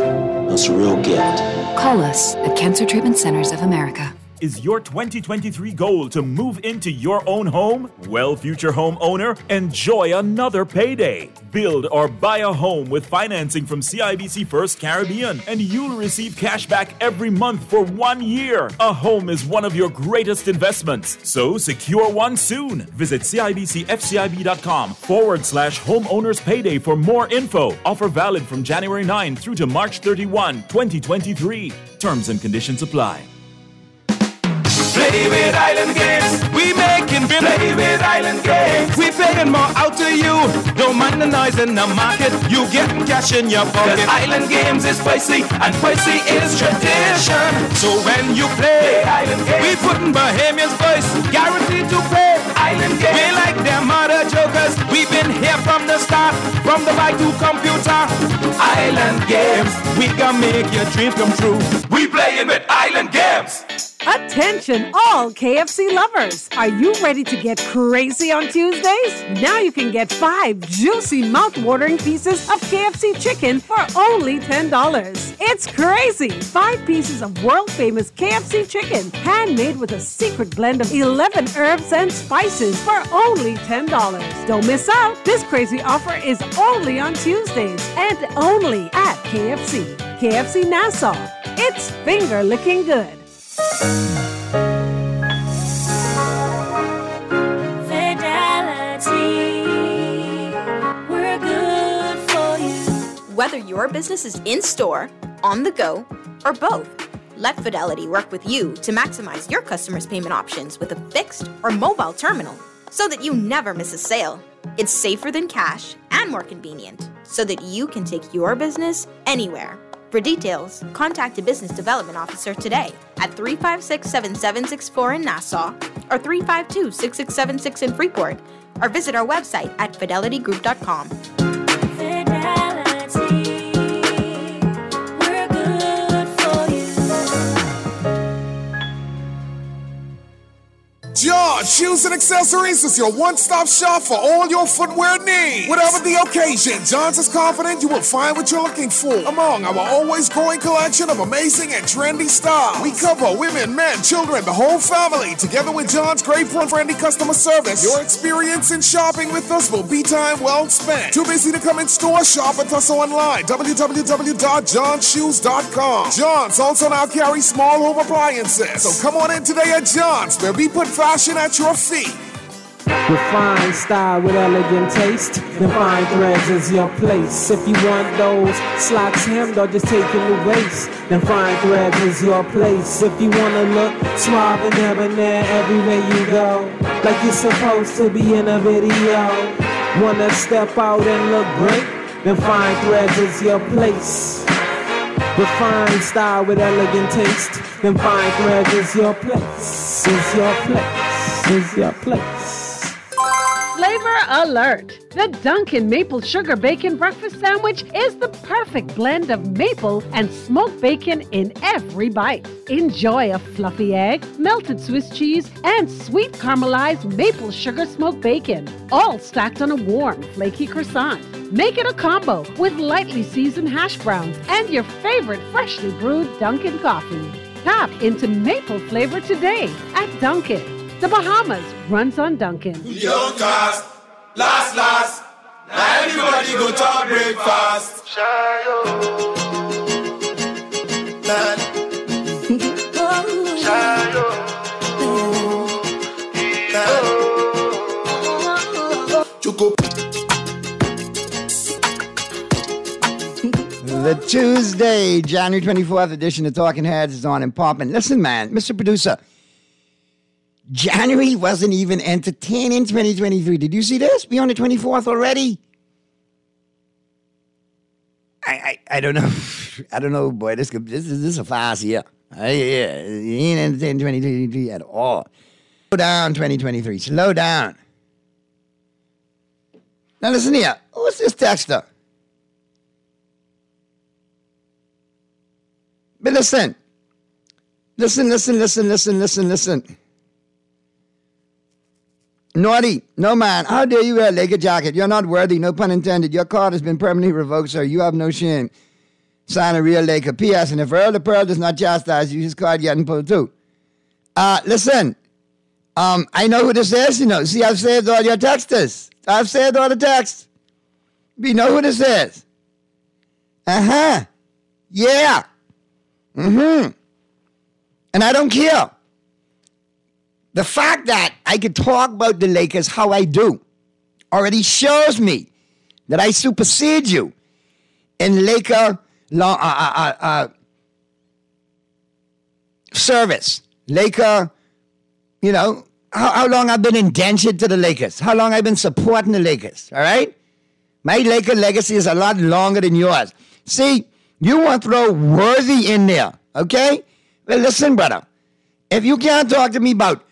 That's a real gift. Call us at Cancer Treatment Centers of America. Is your 2023 goal to move into your own home? Well, future homeowner, enjoy another payday. Build or buy a home with financing from CIBC First Caribbean, and you'll receive cash back every month for one year. A home is one of your greatest investments, so secure one soon. Visit CIBCFCIB.com forward slash homeowners payday for more info. Offer valid from January 9 through to March 31, 2023. Terms and conditions apply. Play with island games. We making. Play with island games. We paying more out to you. Don't mind the noise in the market. You getting cash in your pocket. island games is spicy and spicy is tradition. So when you play island games, we putting Bahamians voice. Guaranteed to pay island games. We like them other jokers. We've been here from the start. From the bike to computer. Island games. We gonna make your dream come true. We playing with island games. Attention, all KFC lovers! Are you ready to get crazy on Tuesdays? Now you can get five juicy, mouth-watering pieces of KFC chicken for only $10. It's crazy! Five pieces of world-famous KFC chicken, handmade with a secret blend of 11 herbs and spices for only $10. Don't miss out! This crazy offer is only on Tuesdays and only at KFC. KFC Nassau. It's finger licking good. Fidelity, we're good for you. Whether your business is in store, on the go, or both, let Fidelity work with you to maximize your customers' payment options with a fixed or mobile terminal so that you never miss a sale. It's safer than cash and more convenient so that you can take your business anywhere. For details, contact a business development officer today at 356 7764 in Nassau or 352 6676 in Freeport or visit our website at fidelitygroup.com. John Shoes and Accessories is your one-stop shop for all your footwear needs. Whatever the occasion, John's is confident you will find what you're looking for among our always growing collection of amazing and trendy styles. We cover women, men, children, the whole family. Together with John's great friendly customer service, your experience in shopping with us will be time well spent. Too busy to come in store? Shop with us online. www.johnshoes.com. John's also now carries small home appliances. So come on in today at John's, where we put fashion at your feet. Refined style with elegant taste. The fine threads is your place. If you want those slacks hemmed or just taking the waist, fine threads is your place. If you wanna look suave and debonair everywhere you go, like you're supposed to be in a video. Wanna step out and look great? Then Fine Threads is your place. Refined style with elegant taste. Then Fine Threads is your place. Is your place. Is your place. Alert! The Dunkin' Maple Sugar Bacon Breakfast Sandwich is the perfect blend of maple and smoked bacon in every bite. Enjoy a fluffy egg, melted Swiss cheese, and sweet caramelized maple sugar smoked bacon, all stacked on a warm, flaky croissant. Make it a combo with lightly seasoned hash browns and your favorite freshly brewed Dunkin' coffee. Tap into maple flavor today at Dunkin'. The Bahamas runs on Dunkin'. Young cast, last, last. Now everybody go to breakfast. The Tuesday, January 24th edition of Talking Heads is on and popping. Listen, man, Mr. Producer, January wasn't even entertaining 2023. Did you see this? We on the 24th already? I, I, I don't know. (laughs) I don't know, boy. This could, this is this is a fast year. Uh, yeah, it ain't entertaining 2023 at all. Slow down, 2023. Slow down. Now listen here. Who's this texter? But listen. Listen, listen, listen, listen, listen, listen. Naughty. No man. How dare you wear a Laker jacket? You're not worthy. No pun intended. Your card has been permanently revoked, sir. You have no shame. Sign a real Laker. P.S. And if Earl the Pearl does not chastise you, his card getting pulled too. Uh, listen. Um, I know who this is. You know, see, I've saved all your texts. I've saved all the texts. We know who this is. Uh huh. Yeah. Mm hmm. And I don't care. The fact that I could talk about the Lakers how I do already shows me that I supersede you in Laker law, uh, uh, uh, uh, service. Laker, you know, how, how long I've been indentured to the Lakers, how long I've been supporting the Lakers, all right? My Laker legacy is a lot longer than yours. See, you want to throw Worthy in there, okay? Well, listen, brother. If you can't talk to me about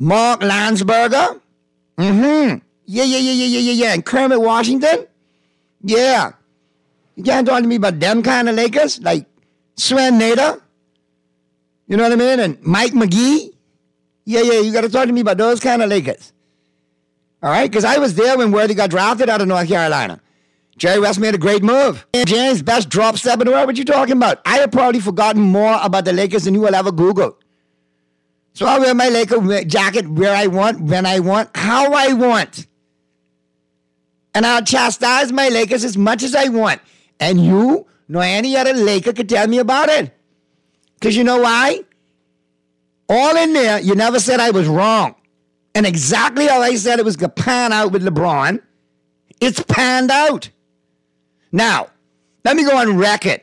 Mark Landsberger, mm-hmm, yeah, yeah, yeah, yeah, yeah, yeah, yeah, and Kermit Washington, yeah. You can't talk to me about them kind of Lakers, like Sven Nater, you know what I mean, and Mike McGee. Yeah, yeah, you got to talk to me about those kind of Lakers. All right, because I was there when Worthy got drafted out of North Carolina. Jerry West made a great move. James, best drop step in the world. What you talking about? I have probably forgotten more about the Lakers than you will ever Google. So I wear my Laker jacket where I want, when I want, how I want. And I'll chastise my Lakers as much as I want. And you, nor any other Laker, could tell me about it. Because you know why? All in there, you never said I was wrong. And exactly how I said it was going to pan out with LeBron, it's panned out. Now, let me go on record,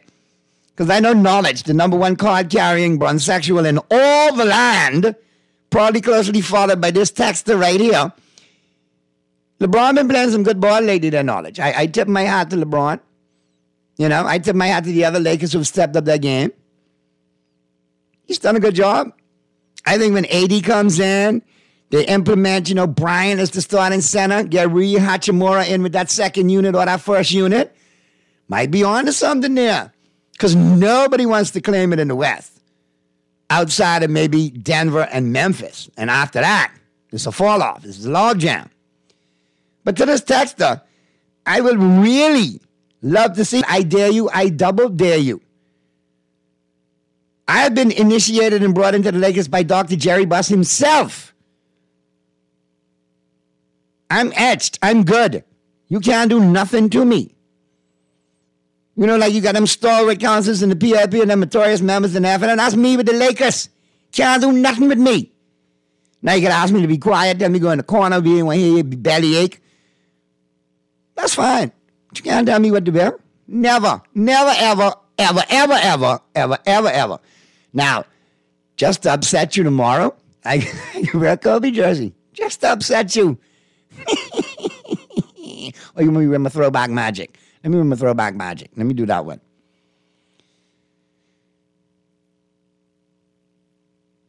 because I know knowledge, the number one card carrying bronsexual in all the land, probably closely followed by this texter right here. LeBron been playing some good ball lately, their knowledge. I, I tip my hat to LeBron. You know, I tip my hat to the other Lakers who've stepped up their game. He's done a good job. I think when AD comes in, they implement, you know, Bryant as the starting center, get Rui Hachimura in with that second unit or that first unit. Might be on to something there. Because nobody wants to claim it in the West. Outside of maybe Denver and Memphis. And after that, it's a fall off. It's a logjam. But to this texter, I would really love to see. I dare you, I double dare you. I have been initiated and brought into the Lakers by Dr. Jerry Buss himself. I'm etched. I'm good. You can't do nothing to me. You know, like you got them stalwart counselors in the PIP and them notorious members in F, and that's me with the Lakers. Can't do nothing with me. Now you gotta ask me to be quiet, let me go in the corner, be when you belly ache. That's fine. But you can't tell me what to do. Never, never, ever, ever, ever, ever, ever, ever, ever. Now, just to upset you tomorrow, I you (laughs) wear a Kobe jersey. Just to upset you. (laughs) or you want me to remember throwback magic? Let me remember throwback magic. Let me do that one.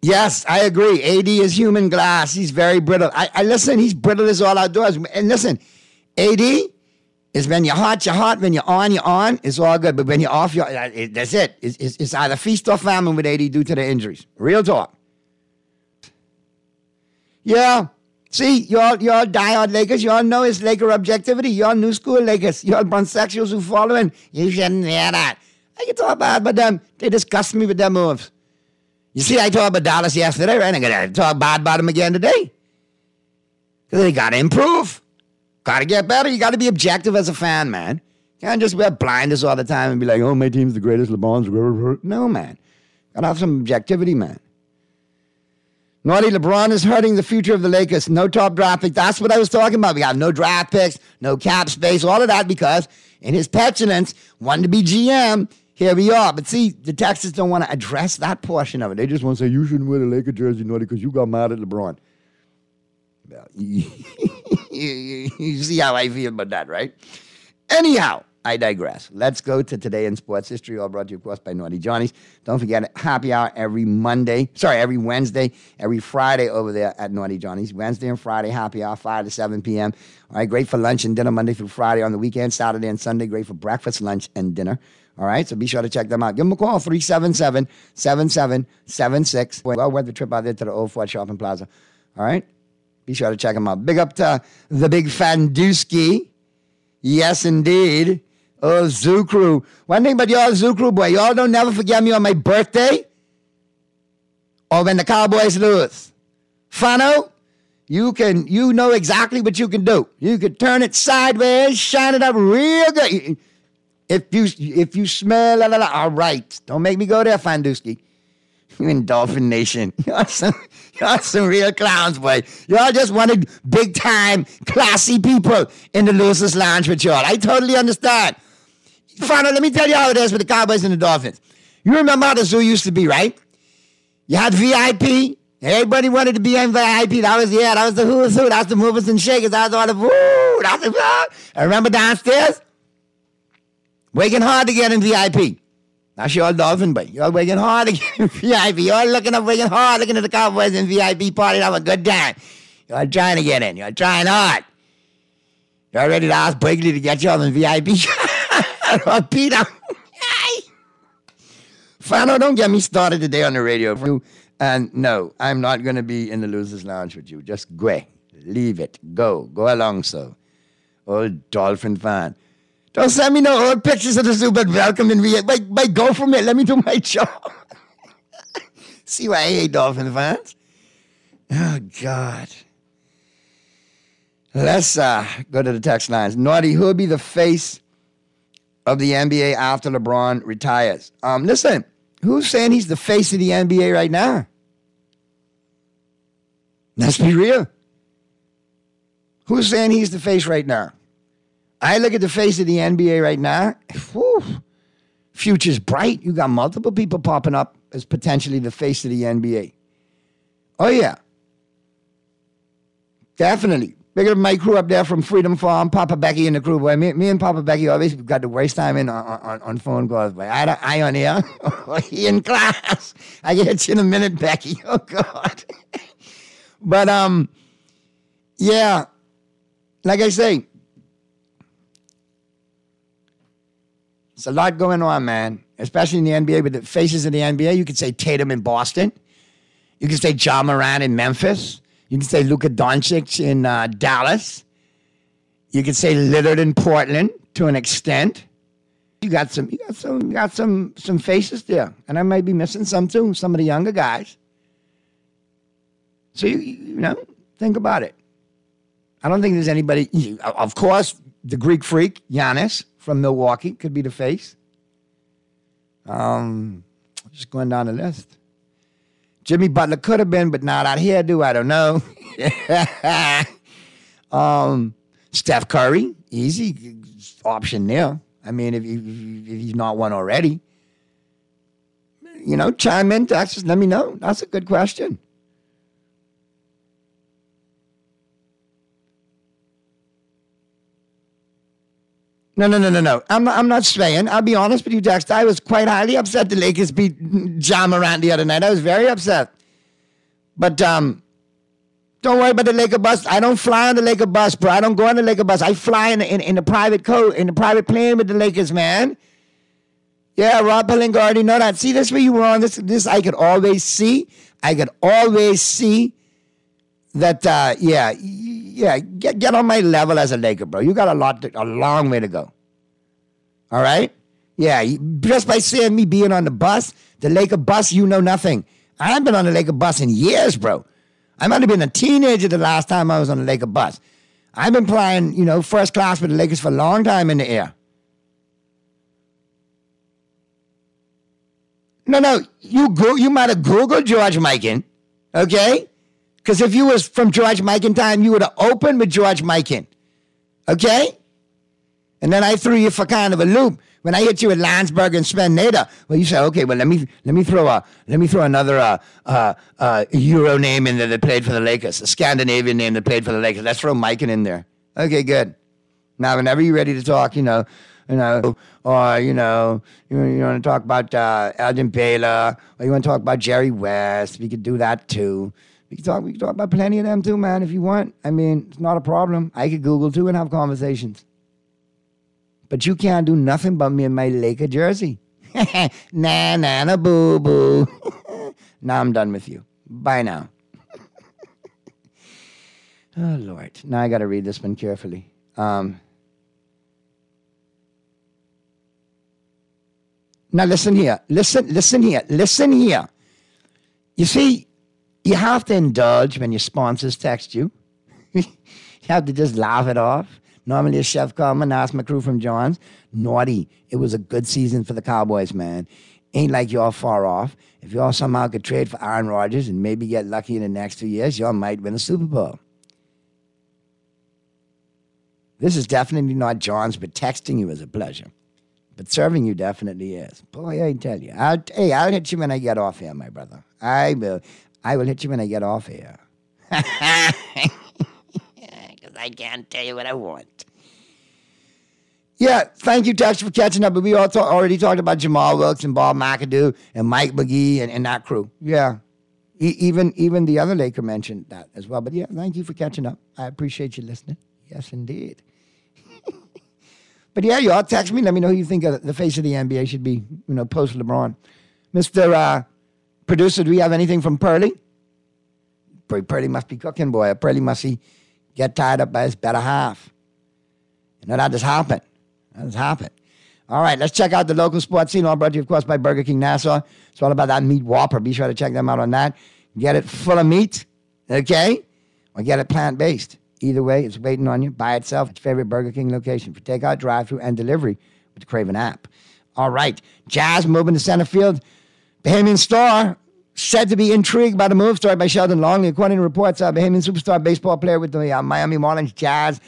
Yes, I agree. AD is human glass. He's very brittle. I, I listen, he's brittle as all outdoors. And listen, AD is when you're hot, you're hot. When you're on, you're on. It's all good. But when you're off, you're, uh, that's it. It's, it's, it's either feast or famine with AD due to the injuries. Real talk. Yeah. See, y'all, y'all diehard Lakers. Y'all know it's Laker objectivity. Y'all new school Lakers. Y'all transsexuals who following. You shouldn't hear that. I can talk bad about them. Um, they disgust me with their moves. You see, I talked about Dallas yesterday, right? I'm going to talk bad about them again today. Because they got to improve. Got to get better. You got to be objective as a fan, man. You can't just wear blinders all the time and be like, oh, my team's the greatest. LeBron's. No, man. Got to have some objectivity, man. Naughty LeBron is hurting the future of the Lakers. No top draft pick. That's what I was talking about. We got no draft picks, no cap space, all of that because in his petulance, wanted to be GM. Here we are. But see, the Texans don't want to address that portion of it. They just want to say, you shouldn't wear the Laker jersey, Naughty, because you got mad at LeBron. (laughs) You see how I feel about that, right? Anyhow, I digress. Let's go to today in sports history, all brought to you, of course, by Naughty Johnny's. Don't forget, happy hour every Monday, sorry, every Wednesday, every Friday over there at Naughty Johnny's. Wednesday and Friday, happy hour, 5 to 7 p.m. All right, great for lunch and dinner Monday through Friday. On the weekend, Saturday and Sunday, great for breakfast, lunch, and dinner. All right, so be sure to check them out. Give them a call, 377 7776. Well worth the trip out there to the Old Fort Shopping Plaza. All right, be sure to check them out. Big up to the big Fandusky. Yes, indeed. Oh, Crew. One thing about y'all, Crew, boy, y'all don't never forget me on my birthday or when the Cowboys lose. Fano, you can, you know exactly what you can do. You can turn it sideways, shine it up real good. If you, if you smell, la, la, la, all right. Don't make me go there, Fanduski. You in Dolphin Nation. (laughs) Y'all some, y'all some real clowns, boy. Y'all just wanted big time, classy people in the Losers Lounge with y'all. I totally understand. Fano, let me tell you how it is with the Cowboys and the Dolphins. You remember how the zoo used to be, right? You had VIP. Everybody wanted to be in VIP. That was, yeah, that was the who's who. That was the movers and shakers. That was all the, woo, that was the, I remember downstairs? Working hard to get in VIP. That's your dolphin, but you're working hard to get in (laughs) VIP. You're looking up, working hard, looking at the Cowboys in VIP party, have a good time. You're trying to get in. You're trying hard. You're ready to ask Blakely to get you on the VIP. (laughs) Peter. Fano, don't get me started today on the radio. And no, I'm not going to be in the losers' lounge with you. Just go. Leave it. Go. Go along, so. Old dolphin fan. Don't send me no old pictures of the zoo, but welcome in. But, but go from it. Let me do my (laughs) job. See why I hate dolphin fans? Oh, God. Let's uh, go to the text lines. Naughty, be the face of the NBA after LeBron retires? Um, listen, who's saying he's the face of the NBA right now? Let's be real. Who's saying he's the face right now? I look at the face of the NBA right now. Whew, future's bright. You got multiple people popping up as potentially the face of the NBA. Oh, yeah. Definitely. Big up my crew up there from Freedom Farm, Papa Becky and the crew. Boy, me, me and Papa Becky always got the waste time in on, on, on phone calls. Boy, I, I on here. (laughs) he in class. I get you in a minute, Becky. (laughs) Oh, God. (laughs) but, um, yeah, like I say, It's a lot going on, man. Especially in the NBA with the faces of the NBA. You could say Tatum in Boston. You could say John Moran in Memphis. You can say Luka Doncic in uh, Dallas. You can say Lillard in Portland to an extent. You got some, you got some, you got some, some faces there, and I might be missing some too. Some of the younger guys. So you, you know, think about it. I don't think there's anybody. Of course, the Greek freak Giannis from Milwaukee could be the face. Um, just going down the list. Jimmy Butler could have been, but not out here. Do I don't know. (laughs) um, Steph Curry, easy option there. I mean, if, if, if he's not one already, you know, chime in, Texas. Let me know. That's a good question. No, no, no, no, no. I'm I'm not swaying. I'll be honest with you, Dexter. I was quite highly upset the Lakers beat John Morant the other night. I was very upset. But um, don't worry about the Laker bus. I don't fly on the Laker bus, bro. I don't go on the Laker bus. I fly in in, in the private coat in the private plane with the Lakers, man. Yeah, Rob Pelinka already know that. See, this where you were on. This this I could always see. I could always see that. Uh, yeah, yeah. Get get on my level as a Laker, bro. You got a lot, to, a long way to go. All right. Yeah, just by seeing me being on the bus, the Laker bus, you know nothing. I haven't been on the Laker bus in years, bro. I might have been a teenager the last time I was on the Laker bus. I've been playing, you know, first class with the Lakers for a long time in the air. No, no, you go, you might have Googled George Mikan, okay? Because if you was from George Mikan time, you would have opened with George Mikan, okay? And then I threw you for kind of a loop when I hit you with Landsberg and Sven Nater. Well, you said, okay, well let me let me throw a let me throw another uh, uh, uh, Euro name in there that played for the Lakers, a Scandinavian name that played for the Lakers. Let's throw Mikan in there. Okay, good. Now, whenever you're ready to talk, you know, you know, or you know, you, you want to talk about uh, Elgin Baylor, or you want to talk about Jerry West, we could do that too. We can talk. We can talk about plenty of them too, man. If you want, I mean, it's not a problem. I could Google too and have conversations. But you can't do nothing but me in my Laker jersey. (laughs) nah, nah, nah, boo, boo. (laughs) now I'm done with you. Bye now. (laughs) oh Lord. Now I got to read this one carefully. Um, now listen here. Listen, listen here. Listen here. You see, you have to indulge when your sponsors text you. (laughs) you have to just laugh it off. Normally, a chef called me and asked my crew from John's. Naughty. It was a good season for the Cowboys, man. Ain't like y'all far off. If y'all somehow could trade for Aaron Rodgers and maybe get lucky in the next two years, y'all might win a Super Bowl. This is definitely not John's, but texting you is a pleasure. But serving you definitely is. Boy, I tell you. I'll, hey, I'll hit you when I get off here, my brother. I will. I will hit you when I get off here. (laughs) Because I can't tell you what I want. Yeah, thank you, Tex, for catching up. But we all talk, already talked about Jamal Wilkes and Bob McAdoo and Mike McGee and, and that crew. Yeah. E- even even the other Laker mentioned that as well. But yeah, thank you for catching up. I appreciate you listening. Yes, indeed. (laughs) but yeah, you all text me. Let me know who you think of the face of the NBA should be, you know, post LeBron. Mr. Uh, producer, do we have anything from Pearly? Pearly must be cooking, boy. Pearly must he get tied up by his better half. You know, that just happened. That just happened. All right, let's check out the local sports scene. All brought to you, of course, by Burger King Nassau. It's all about that meat whopper. Be sure to check them out on that. Get it full of meat, okay? Or get it plant based. Either way, it's waiting on you by itself at your favorite Burger King location for takeout, drive through, and delivery with the Craven app. All right, Jazz moving to center field. Bahamian star said to be intrigued by the move story by Sheldon Longley. According to reports, uh, Bahamian superstar baseball player with the uh, Miami Marlins, Jazz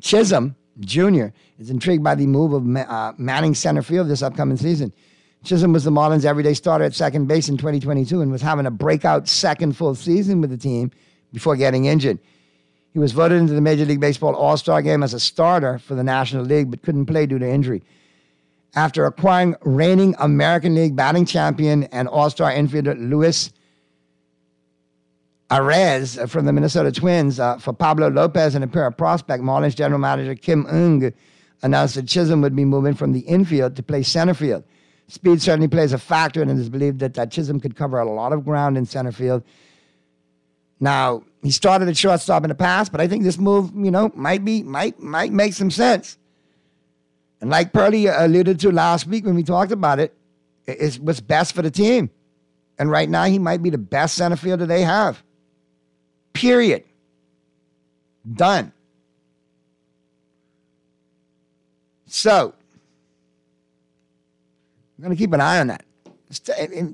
Chisholm Jr., is intrigued by the move of uh, Manning center field this upcoming season. Chisholm was the Marlins' everyday starter at second base in 2022 and was having a breakout second full season with the team before getting injured. He was voted into the Major League Baseball All Star game as a starter for the National League, but couldn't play due to injury. After acquiring reigning American League batting champion and All Star infielder Luis Arraez from the Minnesota Twins uh, for Pablo Lopez and a pair of prospect, Marlins general manager Kim Ng announced that Chisholm would be moving from the infield to play center field. Speed certainly plays a factor, and it is believed that, that Chisholm could cover a lot of ground in center field. Now, he started at shortstop in the past, but I think this move, you know, might be might might make some sense. And like Pearlie uh, alluded to last week when we talked about it, it- it's what's best for the team. And right now, he might be the best center fielder they have. Period. Done. So, I'm going to keep an eye on that.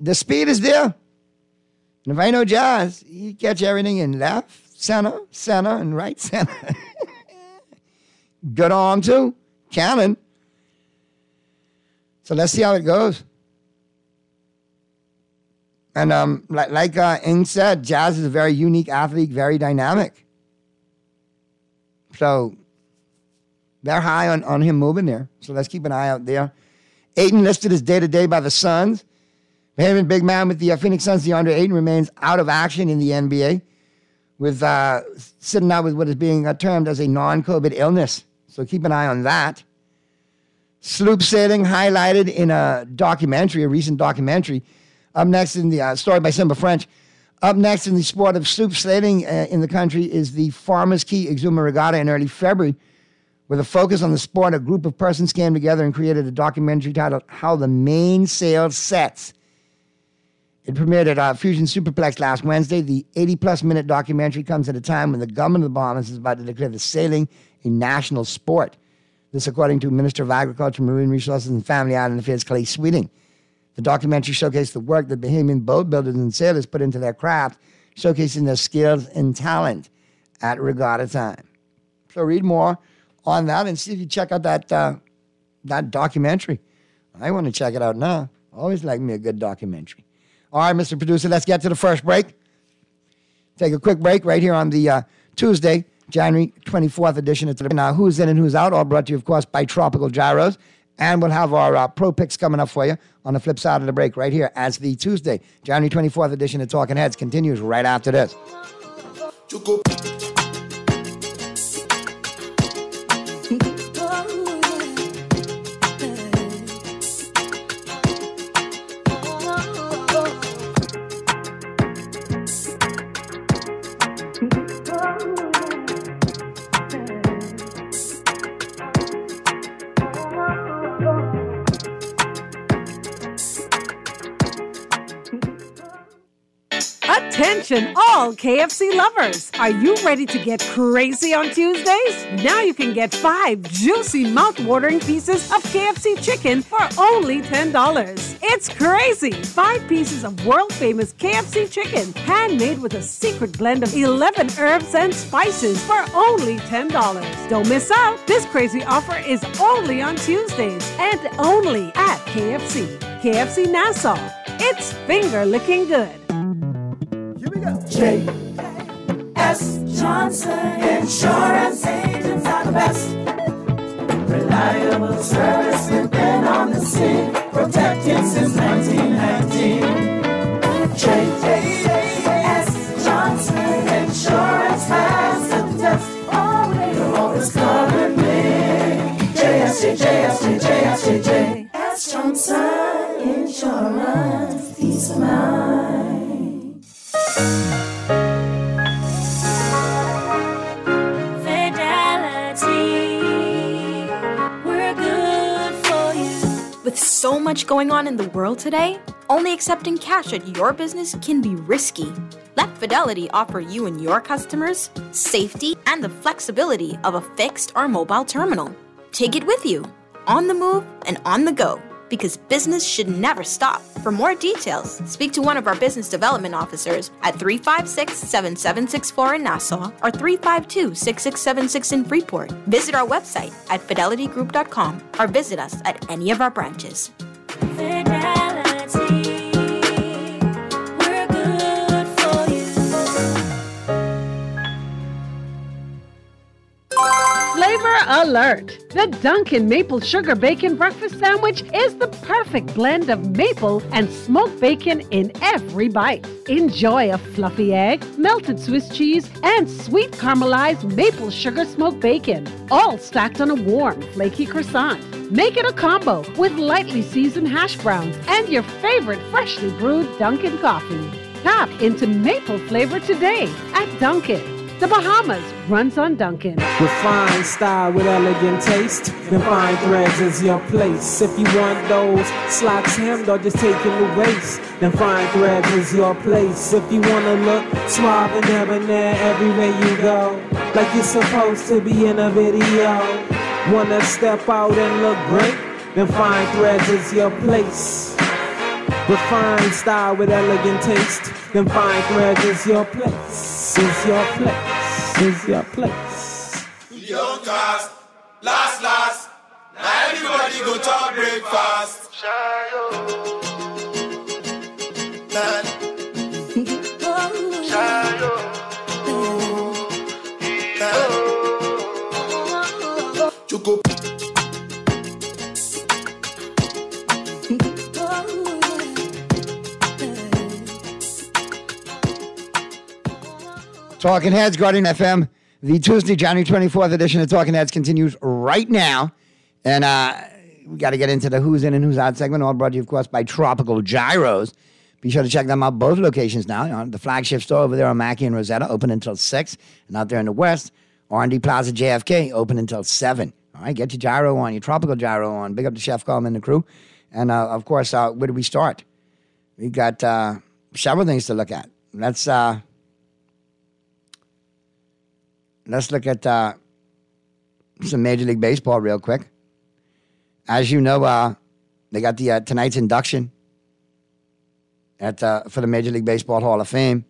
The speed is there. And if I know Jazz, he catch everything in left, center, center, and right center. (laughs) Good arm, too. Cannon. So let's see how it goes. And um, like, like uh, Ng said, Jazz is a very unique athlete, very dynamic. So they're high on, on him moving there. So let's keep an eye out there. Ayton listed as day to day by the Suns. Bahamian big man with the uh, Phoenix Suns, DeAndre Ayton remains out of action in the NBA, with uh, sitting out with what is being uh, termed as a non-COVID illness. So keep an eye on that. Sloop sailing highlighted in a documentary, a recent documentary. Up next in the uh, story by Simba French. Up next in the sport of sloop sailing uh, in the country is the Farmers Cay Exuma Regatta in early February. With a focus on the sport, a group of persons came together and created a documentary titled How the Main Mainsail Sets. It premiered at uh, Fusion Superplex last Wednesday. The 80 plus minute documentary comes at a time when the government of the Bahamas is about to declare the sailing a national sport. This, according to Minister of Agriculture, Marine Resources, and Family Island Affairs, Clay Sweeting. The documentary showcased the work that Bahamian boat builders and sailors put into their craft, showcasing their skills and talent at regatta time. So read more on that and see if you check out that uh, that documentary. I want to check it out now. Always like me a good documentary. All right, Mr. Producer, let's get to the first break. Take a quick break right here on the uh, Tuesday, January 24th edition the Now Who's In and Who's Out, all brought to you, of course, by Tropical Gyros. And we'll have our uh, pro picks coming up for you on the flip side of the break right here as the Tuesday, January 24th edition of Talking Heads continues right after this. Attention, all KFC lovers! Are you ready to get crazy on Tuesdays? Now you can get five juicy, mouth-watering pieces of KFC chicken for only $10. It's crazy! Five pieces of world-famous KFC chicken, handmade with a secret blend of 11 herbs and spices for only $10. Don't miss out! This crazy offer is only on Tuesdays and only at KFC. KFC Nassau. It's finger licking good. J. S. Johnson Insurance agents are the best. Reliable service, we've been on the scene, protecting since 1919. J. S. Johnson Insurance has the test. Always, you're always covered me. JSJ, JSJ, JSJ, J. S. Johnson Insurance, peace of mind. Much going on in the world today, only accepting cash at your business can be risky. Let Fidelity offer you and your customers safety and the flexibility of a fixed or mobile terminal. Take it with you, on the move and on the go, because business should never stop. For more details, speak to one of our business development officers at 356 7764 in Nassau or 352 6676 in Freeport. Visit our website at fidelitygroup.com or visit us at any of our branches. Fidelity, alert! The Dunkin' Maple Sugar Bacon Breakfast Sandwich is the perfect blend of maple and smoked bacon in every bite. Enjoy a fluffy egg, melted Swiss cheese, and sweet caramelized maple sugar smoked bacon, all stacked on a warm, flaky croissant. Make it a combo with lightly seasoned hash browns and your favorite freshly brewed Dunkin' coffee. Tap into maple flavor today at Dunkin'. The Bahamas runs on Dunkin'. Refined style with elegant taste. Then fine threads is your place. If you want those slacks hemmed or just taking the waist, then fine threads is your place. If you wanna look suave and debonair everywhere you go, like you're supposed to be in a video. Wanna step out and look great? Then fine threads is your place. Refined style with elegant taste. Then fine threads is your place. Is your place. Is your place. Young cast, last, last. Now everybody go to breakfast. Choco Talking Heads, Guardian FM. The Tuesday, January 24th edition of Talking Heads continues right now. And uh, we got to get into the who's in and who's out segment, all brought to you, of course, by Tropical Gyros. Be sure to check them out, both locations now. You know, the flagship store over there on Mackey and Rosetta, open until 6. And out there in the west, R&D Plaza JFK, open until 7. All right, get your gyro on, your tropical gyro on. Big up to Chef Coleman and the crew. And, uh, of course, uh, where do we start? We got uh, several things to look at. Let's... Uh, let's look at uh, some Major League Baseball real quick. As you know, uh, they got the uh, tonight's induction at uh, for the Major League Baseball Hall of Fame.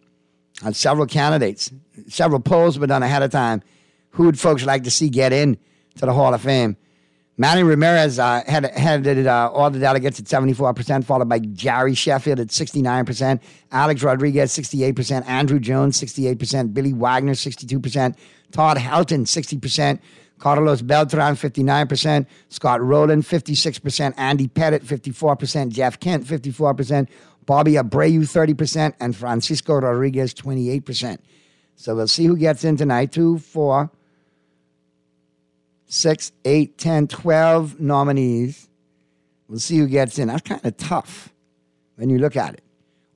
On several candidates, several polls were done ahead of time. Who would folks like to see get in to the Hall of Fame? Manny Ramirez uh, had headed uh, all the delegates at 74%, followed by Gary Sheffield at 69%, Alex Rodriguez, 68%, Andruw Jones, 68%, Billy Wagner, 62%, Todd Helton, 60%, Carlos Beltran, 59%, Scott Rolen, 56%, Andy Pettitte, 54%, Jeff Kent, 54%, Bobby Abreu, 30%, and Francisco Rodriguez, 28%. So we'll see who gets in tonight. Two, four, six, eight, 10, 12 nominees. We'll see who gets in. That's kind of tough when you look at it.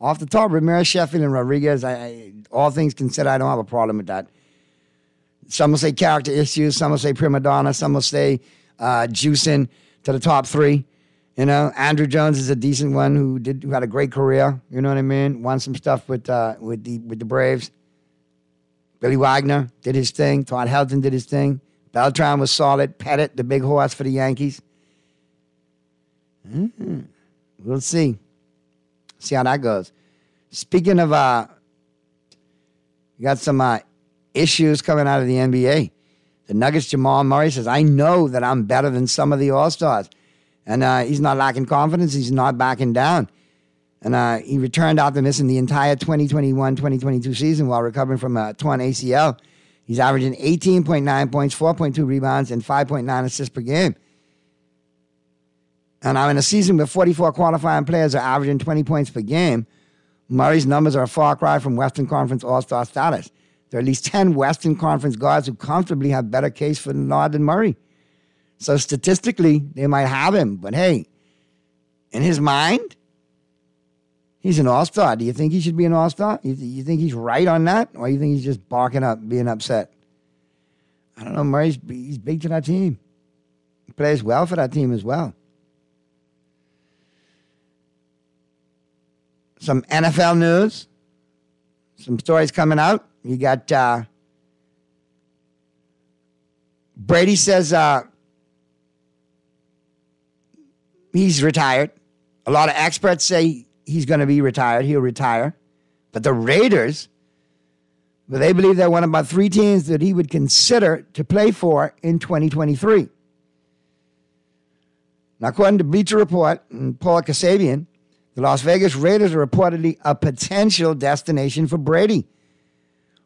Off the top, Ramirez, Sheffield, and Rodriguez, I, I, all things considered, I don't have a problem with that. Some will say character issues, some will say prima donna, some will say uh, juicing to the top three. You know, Andruw Jones is a decent one who did who had a great career. You know what I mean? Won some stuff with uh, with the with the Braves. Billy Wagner did his thing. Todd Helton did his thing. Beltran was solid. Pettitte, the big horse for the Yankees. Mm-hmm. We'll see. See how that goes. Speaking of, uh, you got some uh, issues coming out of the NBA. The Nuggets, Jamal Murray says, I know that I'm better than some of the All Stars. And uh, he's not lacking confidence. He's not backing down. And uh, he returned after missing the entire 2021 2022 season while recovering from a torn ACL. He's averaging 18.9 points, 4.2 rebounds, and 5.9 assists per game. And I'm in a season where 44 qualifying players are averaging 20 points per game. Murray's numbers are a far cry from Western Conference All Star status. There are at least (laughs) 10 Western Conference guards who comfortably have better case for nod than Murray. So statistically, they might have him, but hey, in his mind, he's an all star. Do you think he should be an all star? You, th- you think he's right on that, or you think he's just barking up, being upset? I don't know. Murray's he's big to that team. He plays well for that team as well. Some NFL news, some stories coming out. You got uh, Brady says uh, he's retired. A lot of experts say he's going to be retired. He'll retire. But the Raiders, well, they believe they're one of about three teams that he would consider to play for in 2023. Now, according to Bleacher Report and Paul Kasabian, the Las Vegas Raiders are reportedly a potential destination for Brady.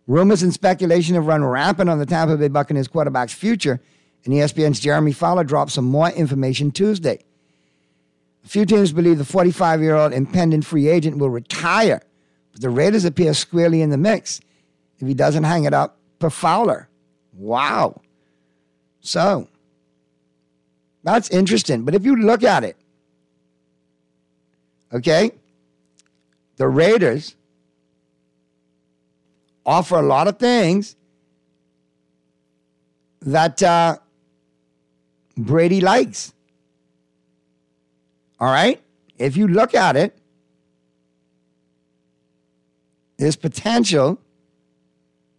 Rumors and speculation have run rampant on the Tampa Bay Buccaneers quarterback's future, and ESPN's Jeremy Fowler dropped some more information Tuesday. A few teams believe the 45 year old impending free agent will retire, but the Raiders appear squarely in the mix if he doesn't hang it up for Fowler. Wow. So, that's interesting. But if you look at it, okay, the Raiders offer a lot of things that uh, Brady likes. All right? If you look at it, there's potential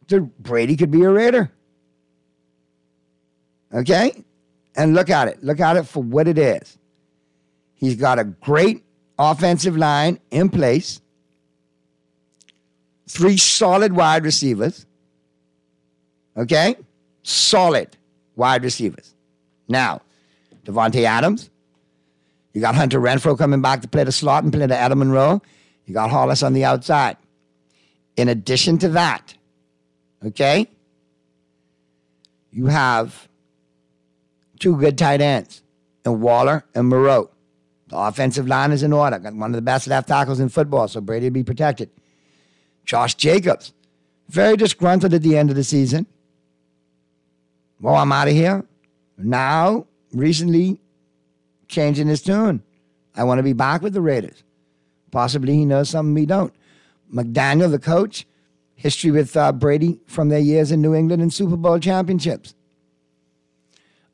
that Brady could be a Raider. Okay? And look at it. Look at it for what it is. He's got a great offensive line in place, three solid wide receivers. Okay? Solid wide receivers. Now, Davante Adams, you got Hunter Renfrow coming back to play the slot and play the Edelman role. You got Hollis on the outside. In addition to that, okay, you have two good tight ends, and Waller and Moreau. The offensive line is in order. Got one of the best left tackles in football, so Brady will be protected. Josh Jacobs, very disgruntled at the end of the season. Well, I'm out of here. Now, recently, changing his tune. I want to be back with the Raiders. Possibly he knows something we don't. McDaniel, the coach, history with uh, Brady from their years in New England and Super Bowl championships.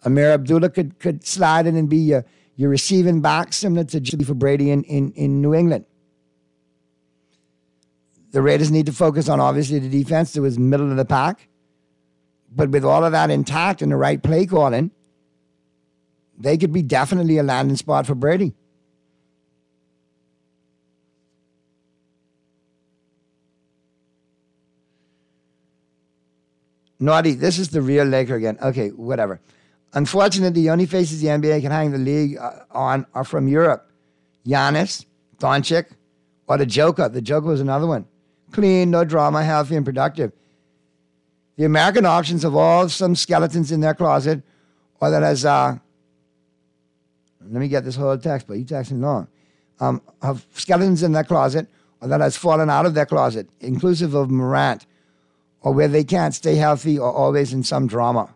Ameer Abdullah could, could slide in and be your, your receiving back, similar to for Brady in, in, in New England. The Raiders need to focus on obviously the defense. It was middle of the pack. But with all of that intact and the right play calling, they could be definitely a landing spot for Brady. Naughty, this is the real Laker again. Okay, whatever. Unfortunately, the only faces the NBA can hang the league uh, on are from Europe. Giannis, Doncic, or the Joker. The Joker was another one. Clean, no drama, healthy, and productive. The American options have all some skeletons in their closet, or that has, uh, let me get this whole text, but you texting long, um, have skeletons in their closet, or that has fallen out of their closet, inclusive of Morant, or where they can't stay healthy or always in some drama.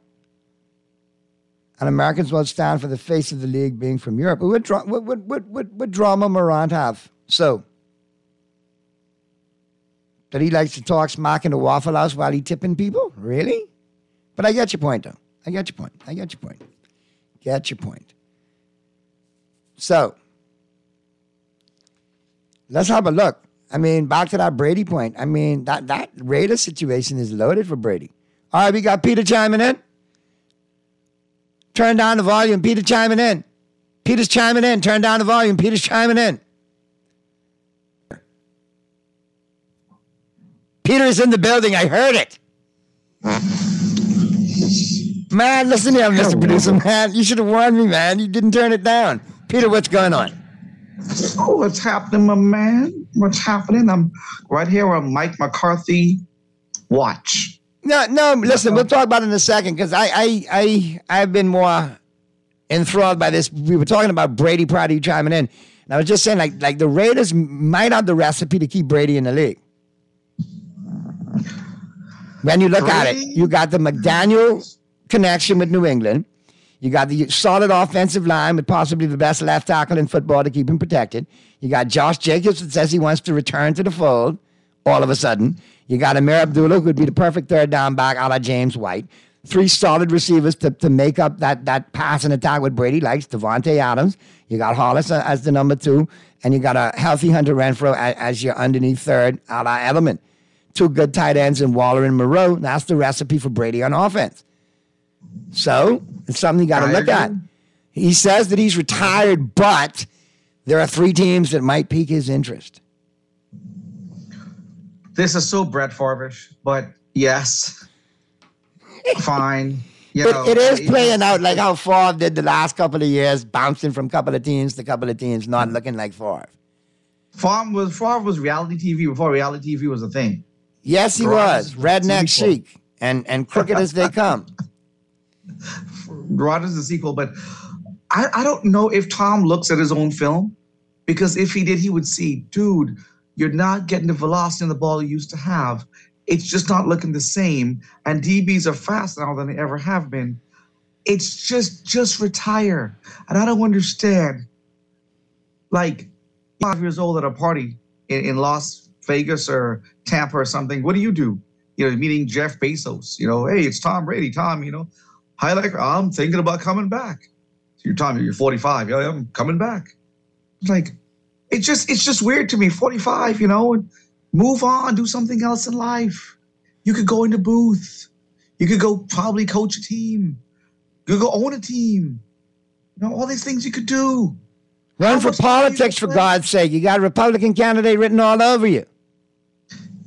And Americans won't stand for the face of the league being from Europe. What, what, what, what, what, what drama Morant have? So, that he likes to talk smack in the Waffle House while he tipping people? Really? But I get your point, though. I get your point. I get your point. Get your point. So, let's have a look. I mean, back to that Brady point. I mean, that, that Raider situation is loaded for Brady. All right, we got Peter chiming in. Turn down the volume. Peter chiming in. Peter's chiming in. Turn down the volume. Peter's chiming in. Peter is in the building. I heard it. Man, listen here, Mr. Producer, man. You should have warned me, man. You didn't turn it down. Peter, what's going on? Oh, what's happening, my man? What's happening? I'm right here on Mike McCarthy watch. No, no. Listen, we'll talk about it in a second because I, I, I, I've been more enthralled by this. We were talking about Brady you chiming in, and I was just saying, like, like the Raiders might have the recipe to keep Brady in the league. When you look at it, you got the McDaniel connection with New England. You got the solid offensive line with possibly the best left tackle in football to keep him protected. You got Josh Jacobs that says he wants to return to the fold all of a sudden. You got Ameer Abdullah, who would be the perfect third down back a la James White. Three solid receivers to, to make up that, that pass and attack what Brady likes. Davante Adams. You got Hollis uh, as the number two. And you got a healthy Hunter Renfrow as, as your underneath third a la Edelman. Two good tight ends in Waller and Moreau. That's the recipe for Brady on offense. So it's something you got to look at. He says that he's retired, but there are three teams that might pique his interest. This is so Brett Favre-ish, but yes, (laughs) fine. You but know, it is playing out like how Favre did the last couple of years, bouncing from couple of teams to couple of teams, not looking like Favre. Favre was Favre was reality TV before reality TV was a thing. Yes, he was redneck chic and and crooked as they come. (laughs) Rodgers the sequel, but I, I don't know if Tom looks at his own film because if he did, he would see, dude, you're not getting the velocity on the ball you used to have. It's just not looking the same. And DBs are faster now than they ever have been. It's just just retire. And I don't understand. Like five years old at a party in, in Las Vegas or Tampa or something. What do you do? You know, meeting Jeff Bezos. You know, hey, it's Tom Brady. Tom, you know, highlight. I'm thinking about coming back. So you're Tom. You're 45. Yeah, I'm coming back. It's like, it's just it's just weird to me. 45. You know, and move on. Do something else in life. You could go into booth. You could go probably coach a team. You could go own a team. You know, all these things you could do. Run for politics, for God's sake. You got a Republican candidate written all over you.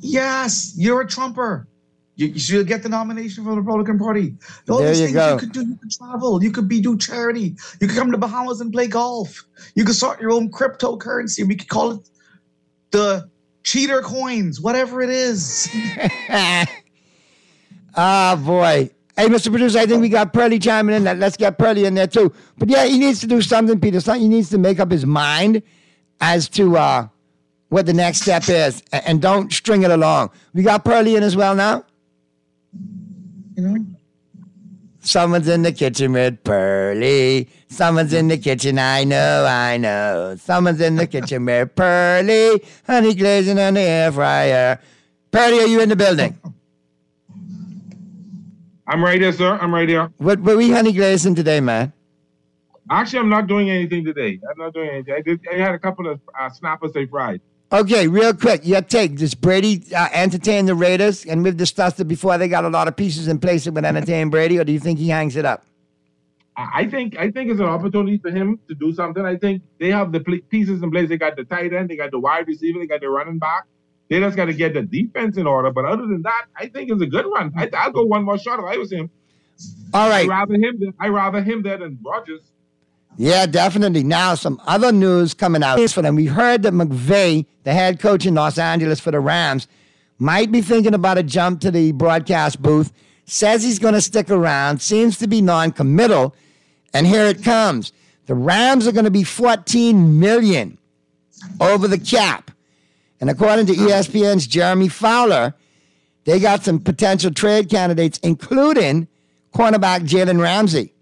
Yes, you're a Trumper. You, should get the nomination for the Republican Party. All There these you things go. you could do. You could travel. You could be do charity. You could come to Bahamas and play golf. You could start your own cryptocurrency. We could call it the cheater coins, whatever it is. (laughs) Ah, boy. Hey, Mr. Producer, I think we got Pearly chiming in. Let- Let's get Pearly in there, too. But yeah, he needs to do something, Peter. He needs to make up his mind as to uh, what the next step is, and don't string it along. We got Pearly in as well now. You know, Someone's in the kitchen with Pearly. Someone's in the kitchen, I know, I know. Someone's in the kitchen (laughs) with Pearly. Honey glazing on the air fryer. Pearly, are you in the building? I'm right here, sir. I'm right here. What were we honey glazing today, man? Actually, I'm not doing anything today. I'm not doing anything. I, I had a couple of uh, snappers they fried. Okay, real quick, your take. Does Brady uh, entertain the Raiders? And we've discussed it before. They got a lot of pieces in place that would entertain Brady, or do you think he hangs it up? I think I think it's an opportunity for him to do something. I think they have the pieces in place. They got the tight end, they got the wide receiver, they got the running back. They just got to get the defense in order. But other than that, I think it's a good run. I, I'll go one more shot if I was him. All right. I rather him. Than, I rather him there than Rodgers. Yeah, definitely. Now, some other news coming out for them. We heard that McVay, the head coach in Los Angeles for the Rams, might be thinking about a jump to the broadcast booth. Says he's going to stick around. Seems to be non-committal, and here it comes. The Rams are going to be 14 million over the cap, and according to ESPN's Jeremy Fowler, they got some potential trade candidates, including cornerback Jalen Ramsey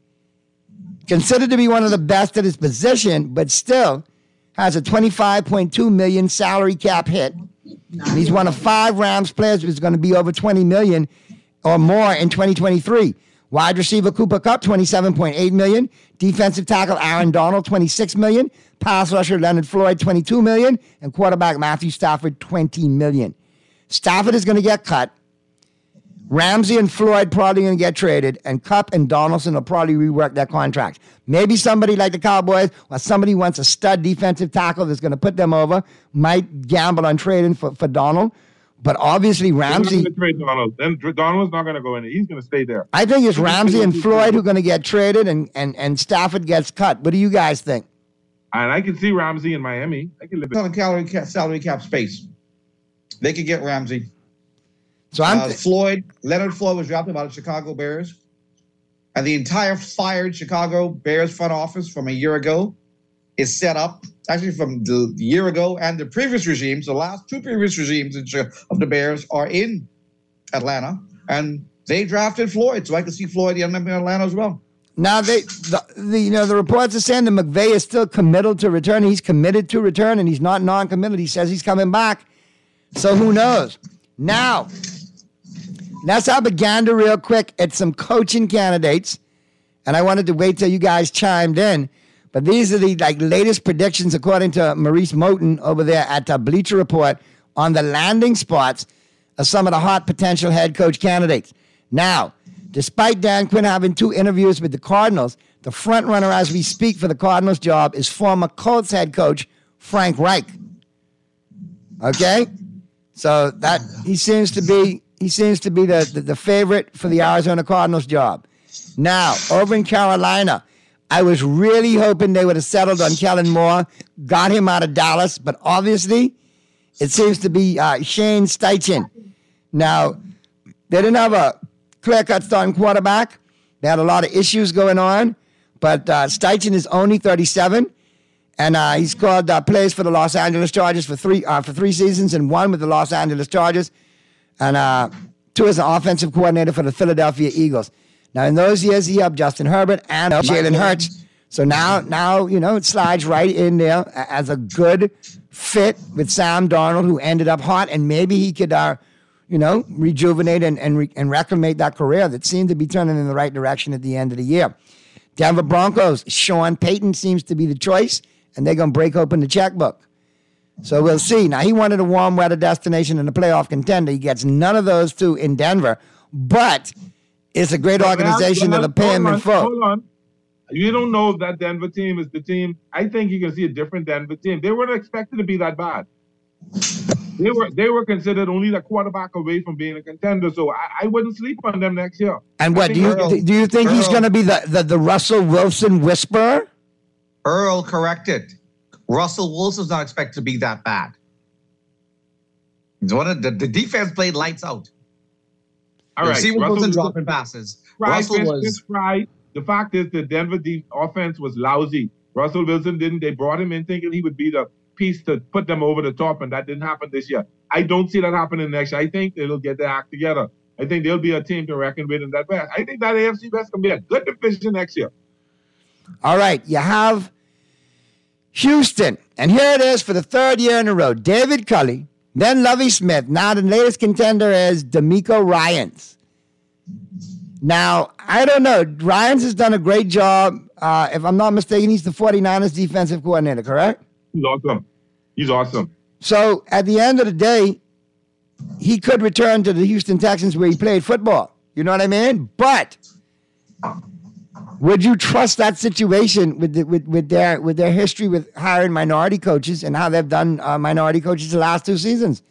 considered to be one of the best at his position, but still has a 25.2 million salary cap hit. And he's one of five Rams players who's going to be over 20 million or more in 2023. Wide receiver Cooper Kupp, 27.8 million. Defensive tackle Aaron Donald, 26 million. Pass rusher Leonard Floyd, 22 million. And quarterback Matthew Stafford, 20 million. Stafford is going to get cut. Ramsey and Floyd probably going to get traded, and Kupp and Donaldson will probably rework their contracts. Maybe somebody like the Cowboys or somebody wants a stud defensive tackle that's going to put them over might gamble on trading for, for Donald. But obviously, Ramsey, They're not gonna trade Donald. Then Donald's not going to go in. He's going to stay there. I think it's Ramsey and Floyd who are going to get traded, and, and, and Stafford gets cut. What do you guys think? And I can see Ramsey in Miami. I can live it's on a calorie cap, salary cap space. They could get Ramsey. So I'm uh, Floyd, Leonard Floyd was drafted by the Chicago Bears. And the entire fired Chicago Bears front office from a year ago is set up, actually from the year ago and the previous regimes, the last two previous regimes of the Bears are in Atlanta. And they drafted Floyd. So I can see Floyd end up in Atlanta as well. Now they, the, the you know, the reports are saying that McVay is still committed to return. He's committed to return, and he's not non-committed. He says he's coming back. So who knows? Now, let's have a real quick at some coaching candidates, and I wanted to wait till you guys chimed in. But these are the like latest predictions according to Maurice Moton over there at uh, Bleacher Report on the landing spots of some of the hot potential head coach candidates. Now, despite Dan Quinn having two interviews with the Cardinals, the front runner as we speak for the Cardinals job is former Colts head coach Frank Reich. Okay, so that he seems to be he seems to be the, the, the favorite for the Arizona Cardinals job. Now, over in Carolina, I was really hoping they would have settled on Kellen Moore, got him out of Dallas, but obviously it seems to be uh, Shane Steichen. Now, they didn't have a clear cut starting quarterback. They had a lot of issues going on, but uh, Steichen is only 37. And uh, he's called uh, plays for the Los Angeles Chargers for three uh, for three seasons and one with the Los Angeles Chargers, and uh, two as an offensive coordinator for the Philadelphia Eagles. Now in those years, he helped Justin Herbert and Jalen Hurts. So now, now you know it slides right in there as a good fit with Sam Darnold, who ended up hot, and maybe he could, uh, you know, rejuvenate and and, re- and reclamate that career that seemed to be turning in the right direction at the end of the year. Denver Broncos, Sean Payton seems to be the choice, and they're going to break open the checkbook. So we'll see. Now, he wanted a warm weather destination and a playoff contender. He gets none of those two in Denver, but it's a great organization that'll pay him hold in on, full. Hold on. You don't know if that Denver team is the team. I think you can see a different Denver team. They weren't expected to be that bad. They were they were considered only the quarterback away from being a contender. So I, I wouldn't sleep on them next year. And what do you Earl- do? You think he's going to be the, the the Russell Wilson whisperer? Earl corrected. Russell Wilson's not expected to be that bad. It's one of the, the defense played lights out. All The right, receiver Russell wasn't Wilson- dropping passes. Right, Russell Vince- was Vince Fry. The fact is, the Denver de- offense was lousy. Russell Wilson didn't. They brought him in thinking he would be the piece to put them over the top, and that didn't happen this year. I don't see that happening next year. I think they'll get their act together. I think they'll be a team to reckon with in that West. I think that AFC West can be a good division next year. All right, you have Houston, and here it is for the third year in a row. David Culley, then Lovie Smith. Now the latest contender is DeMeco Ryans. Now, I don't know. Ryans has done a great job. Uh, if I'm not mistaken, he's the 49ers defensive coordinator, correct? He's awesome. He's awesome. So at the end of the day, he could return to the Houston Texans where he played football. You know what I mean? But would you trust that situation with the, with with their with their history with hiring minority coaches and how they've done uh, minority coaches the last two seasons?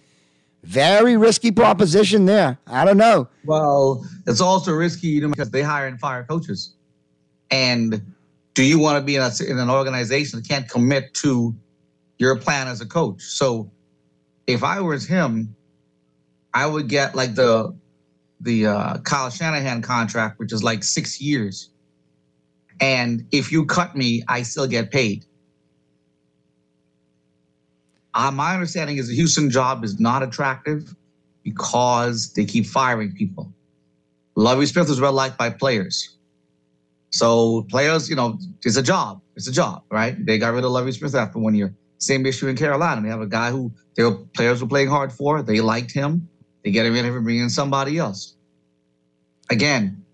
Very risky proposition there. I don't know. Well, it's also risky because they hire and fire coaches. And do you want to be in, a, in an organization that can't commit to your plan as a coach? So if I was him, I would get like the the uh, Kyle Shanahan contract, which is like six years. And if you cut me, I still get paid. Uh, my understanding is the Houston job is not attractive because they keep firing people. Lovie Smith was well liked by players. So players, you know, it's a job. It's a job, right? They got rid of Lovie Smith after one year. Same issue in Carolina. They have a guy who their players were playing hard for. They liked him. They get rid of him, bring in somebody else. Again,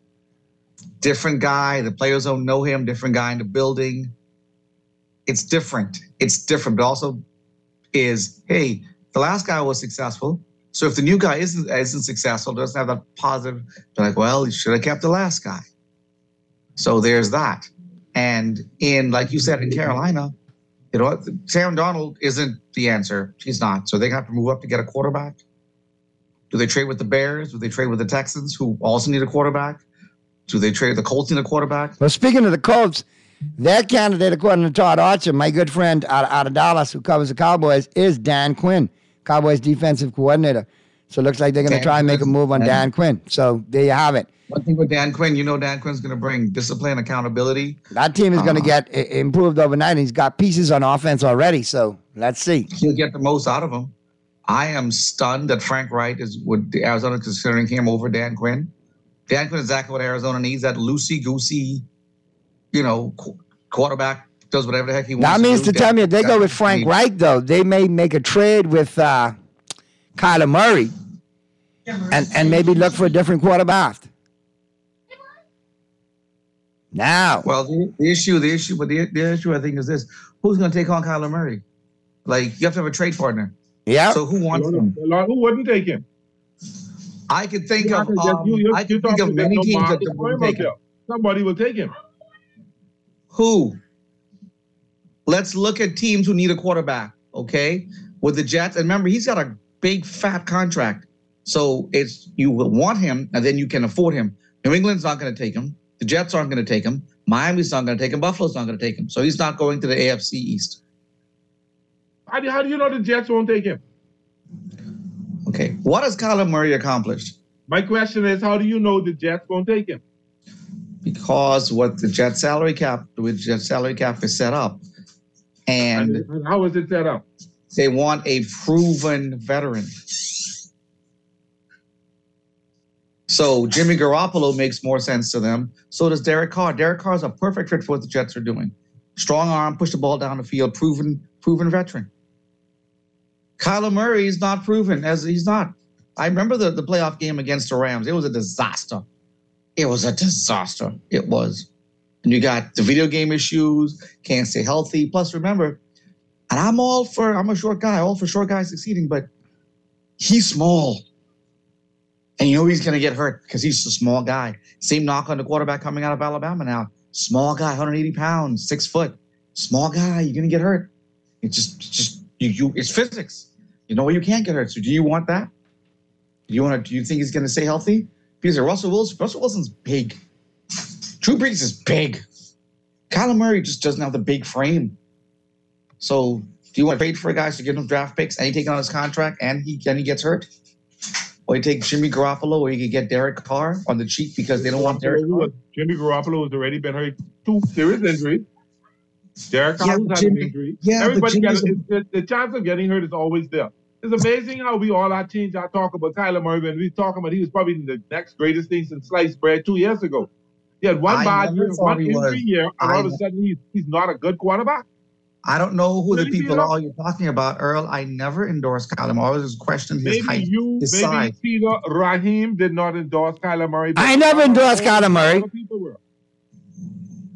different guy. The players don't know him. Different guy in the building. It's different. It's different, but also is hey, the last guy was successful. So if the new guy isn't isn't successful, doesn't have that positive, they're like, well, you should have kept the last guy. So there's that. And in like you said in Carolina, you know, Sam Donald isn't the answer. He's not. So they have to move up to get a quarterback. Do they trade with the Bears? Do they trade with the Texans, who also need a quarterback? Do they trade the Colts in a quarterback? Well, speaking of the Colts, their candidate, according to Todd Archer, my good friend out, out of Dallas who covers the Cowboys, is Dan Quinn, Cowboys defensive coordinator. So it looks like they're going to try and make a move on Dan- Dan Quinn. So there you have it. One thing with Dan Quinn, you know Dan Quinn's going to bring discipline, accountability. That team is going to Uh, get improved overnight. He's got pieces on offense already. So let's see. He'll get the most out of them. I am stunned that Frank Reich is would the Arizona considering him over Dan Quinn. Dan Quinn is exactly what Arizona needs. That loosey goosey, you know, qu- quarterback does whatever the heck he wants. That means do. to tell me if they go with Frank need. Reich, though, they may make a trade with uh, Kyler Murray and, and maybe look for a different quarterback. Now, Well, the, the issue, the issue, but the, the issue I think is this: Who's going to take on Kyler Murray? Like you have to have a trade partner. Yeah. So who wants him? Who wouldn't take him? I could think of. Um, you- I can think of many teams that would take him. Somebody will take him. Who? Let's look at teams who need a quarterback. Okay, with the Jets, and remember he's got a big fat contract, so it's you will want him, and then you can afford him. New England's not going to take him. The Jets aren't going to take him. Miami's not going to take him. Buffalo's not going to take him. So he's not going to the AFC East. How do, how do you know the Jets won't take him? Okay, what has Kyler Murray accomplished? My question is, how do you know the Jets won't take him? Because what the Jet salary cap, with Jet salary cap is set up, and And how is it set up? they want a proven veteran. So Jimmy Garoppolo makes more sense to them. So does Derek Carr. Derek Carr is a perfect fit for what the Jets are doing. Strong arm, push the ball down the field, proven, proven veteran. Kyler Murray is not proven as he's not. I remember the, the playoff game against the Rams. It was a disaster. It was a disaster. It was. And you got the video game issues, can't stay healthy. Plus, remember, and I'm all for, I'm a short guy, all for short guys succeeding, but he's small. And you know he's going to get hurt because he's a small guy. Same knock on the quarterback coming out of Alabama now. Small guy, 180 pounds, six foot. Small guy, you're going to get hurt. It's just, just you, you. It's physics. You know what? you can't get hurt. So do you want that? Do you want to? Do you think he's going to stay healthy? Because Russell Wilson, Russell Wilson's big. Drew Brees is big. Kyler Murray just doesn't have the big frame. So do you want to trade for guys to give him draft picks and he take on his contract and he and he gets hurt? Or you take Jimmy Garoppolo, or you could get Derek Carr on the cheap because they don't want Derek Carr. Jimmy Garoppolo has already been hurt two serious injuries. Derek Yeah, Carr's but had an injury. yeah, Everybody got a- the, the chance of getting hurt is always there. It's amazing how we all our changed our talk about Kyler Murray when we talking about he was probably the next greatest thing since sliced bread two years ago. He had one I bad year, one injury year, and I all of a sudden he's, he's not a good quarterback. I don't know who the people are you're talking about, Earl. I never endorsed Kyler Murray. I always just questioned his Maybe height, you, his maybe size. Peter Raheem did not endorse Kyler Murray. I never endorsed Kyler Murray. people were.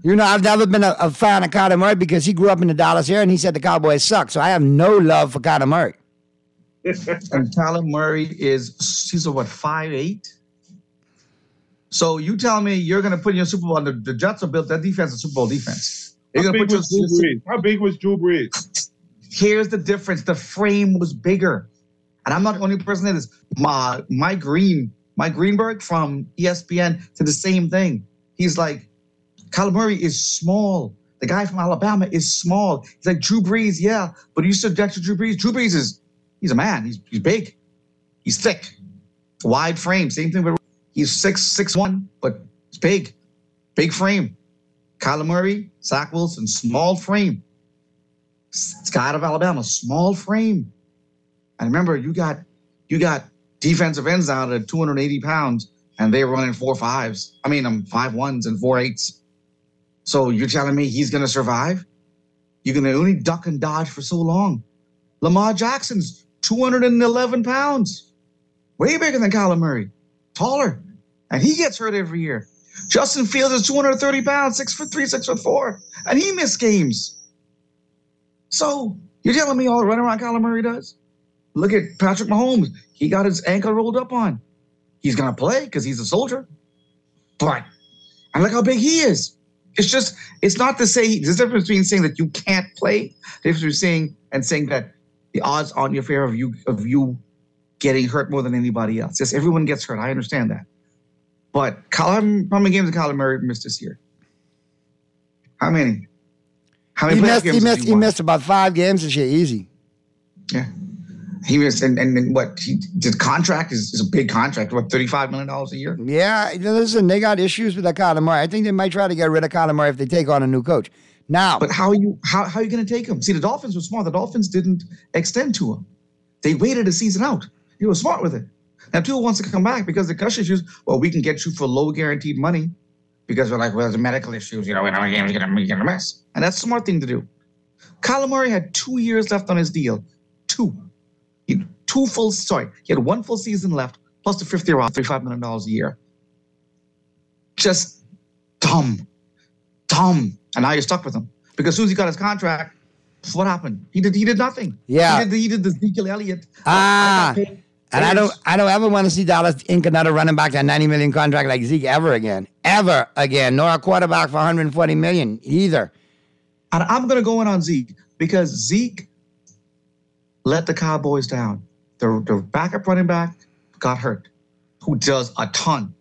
You know, I've never been a, a fan of Kyler Murray because he grew up in the Dallas area and he said the Cowboys suck. So I have no love for Kyler Murray. (laughs) and Kyler Murray is he's a what five eight. So you tell me you're going to put in your Super Bowl. The, the Jets are built. That defense is Super Bowl defense. You're How big put was your, Drew Brees? How big was Drew Brees? Here's the difference. The frame was bigger, and I'm not the only person that is. My Mike Green, Mike Greenberg from ESPN said the same thing. He's like, Kyler Murray is small. The guy from Alabama is small. He's like Drew Brees, yeah, but you subject to Drew Brees. Drew Brees is he's a man. He's he's big. He's thick, wide frame. Same thing with he's six six one, but it's big, big frame. Kyler Murray, Zach Wilson, small frame. Scott of Alabama, small frame. And remember, you got you got defensive ends out at 280 pounds, and they're running four fives. I mean, um, five ones and four eights. So you're telling me he's gonna survive? You're gonna only duck and dodge for so long. Lamar Jackson's 211 pounds, way bigger than Kyler Murray, taller, and he gets hurt every year. Justin Fields is 230 pounds, six foot three, six foot four, and he missed games. So you're telling me all the runaround Kyler Murray does? Look at Patrick Mahomes. He got his ankle rolled up on. He's gonna play because he's a soldier. But and look how big he is. It's just, it's not to say there's a difference between saying that you can't play, the difference between saying and saying that the odds on your favor of you of you getting hurt more than anybody else. Yes, everyone gets hurt. I understand that. But Colin, how many games did Kyler Murray miss this year? How many? How many He missed, he missed, he missed about five games this year, easy. Yeah. He was, and, and, and what? He, the contract is, is a big contract. What, $35 million a year? Yeah, listen, they got issues with that Kyler Murray. I think they might try to get rid of Kyler Murray if they take on a new coach. Now, But how are you how, how are you going to take him? See, the Dolphins were smart. The Dolphins didn't extend to him. They waited a season out. He was smart with it. Now Tua wants to come back because the cash issues. Well, we can get you for low guaranteed money because we're like, well, there's medical issues. You know, we're going to get a mess. And that's a smart thing to do. Kyler Murray had two years left on his deal. Two. He, two full, sorry, he had one full season left, plus the fifth year off, $35 million a year. Just dumb. Dumb. And now you're stuck with him. Because as soon as he got his contract, what happened? He did he did nothing. Yeah. He did, he did the Ezekiel Elliott. ah, paid. and I don't, I don't ever want to see Dallas ink another running back that 90 million contract like Zeke ever again, ever again, nor a quarterback for 140 million either. And I'm going to go in on Zeke because Zeke let the Cowboys down. The, the backup running back got hurt, who does a ton.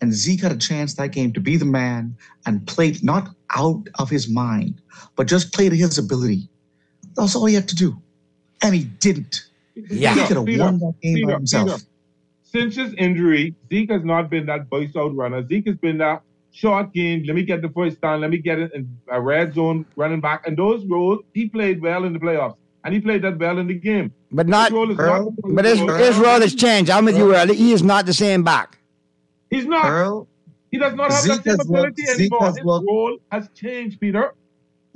And Zeke had a chance that game to be the man and played not out of his mind, but just played to his ability. That's all he had to do. And he didn't. Yeah. He could have Peter, won that game by himself. Peter, Since his injury, Zeke has not been that burst out runner. Zeke has been that short game. Let me get the first down. Let me get it in a red zone running back. And those roles, he played well in the playoffs. And he played that well in the game. But not, His role is Earl, not but his, his role has changed. I'm with you, early. He is not the same back. He's not. Earl, He does not have Zeke that same has ability looked- Zeke anymore. His looked- role has changed, Peter.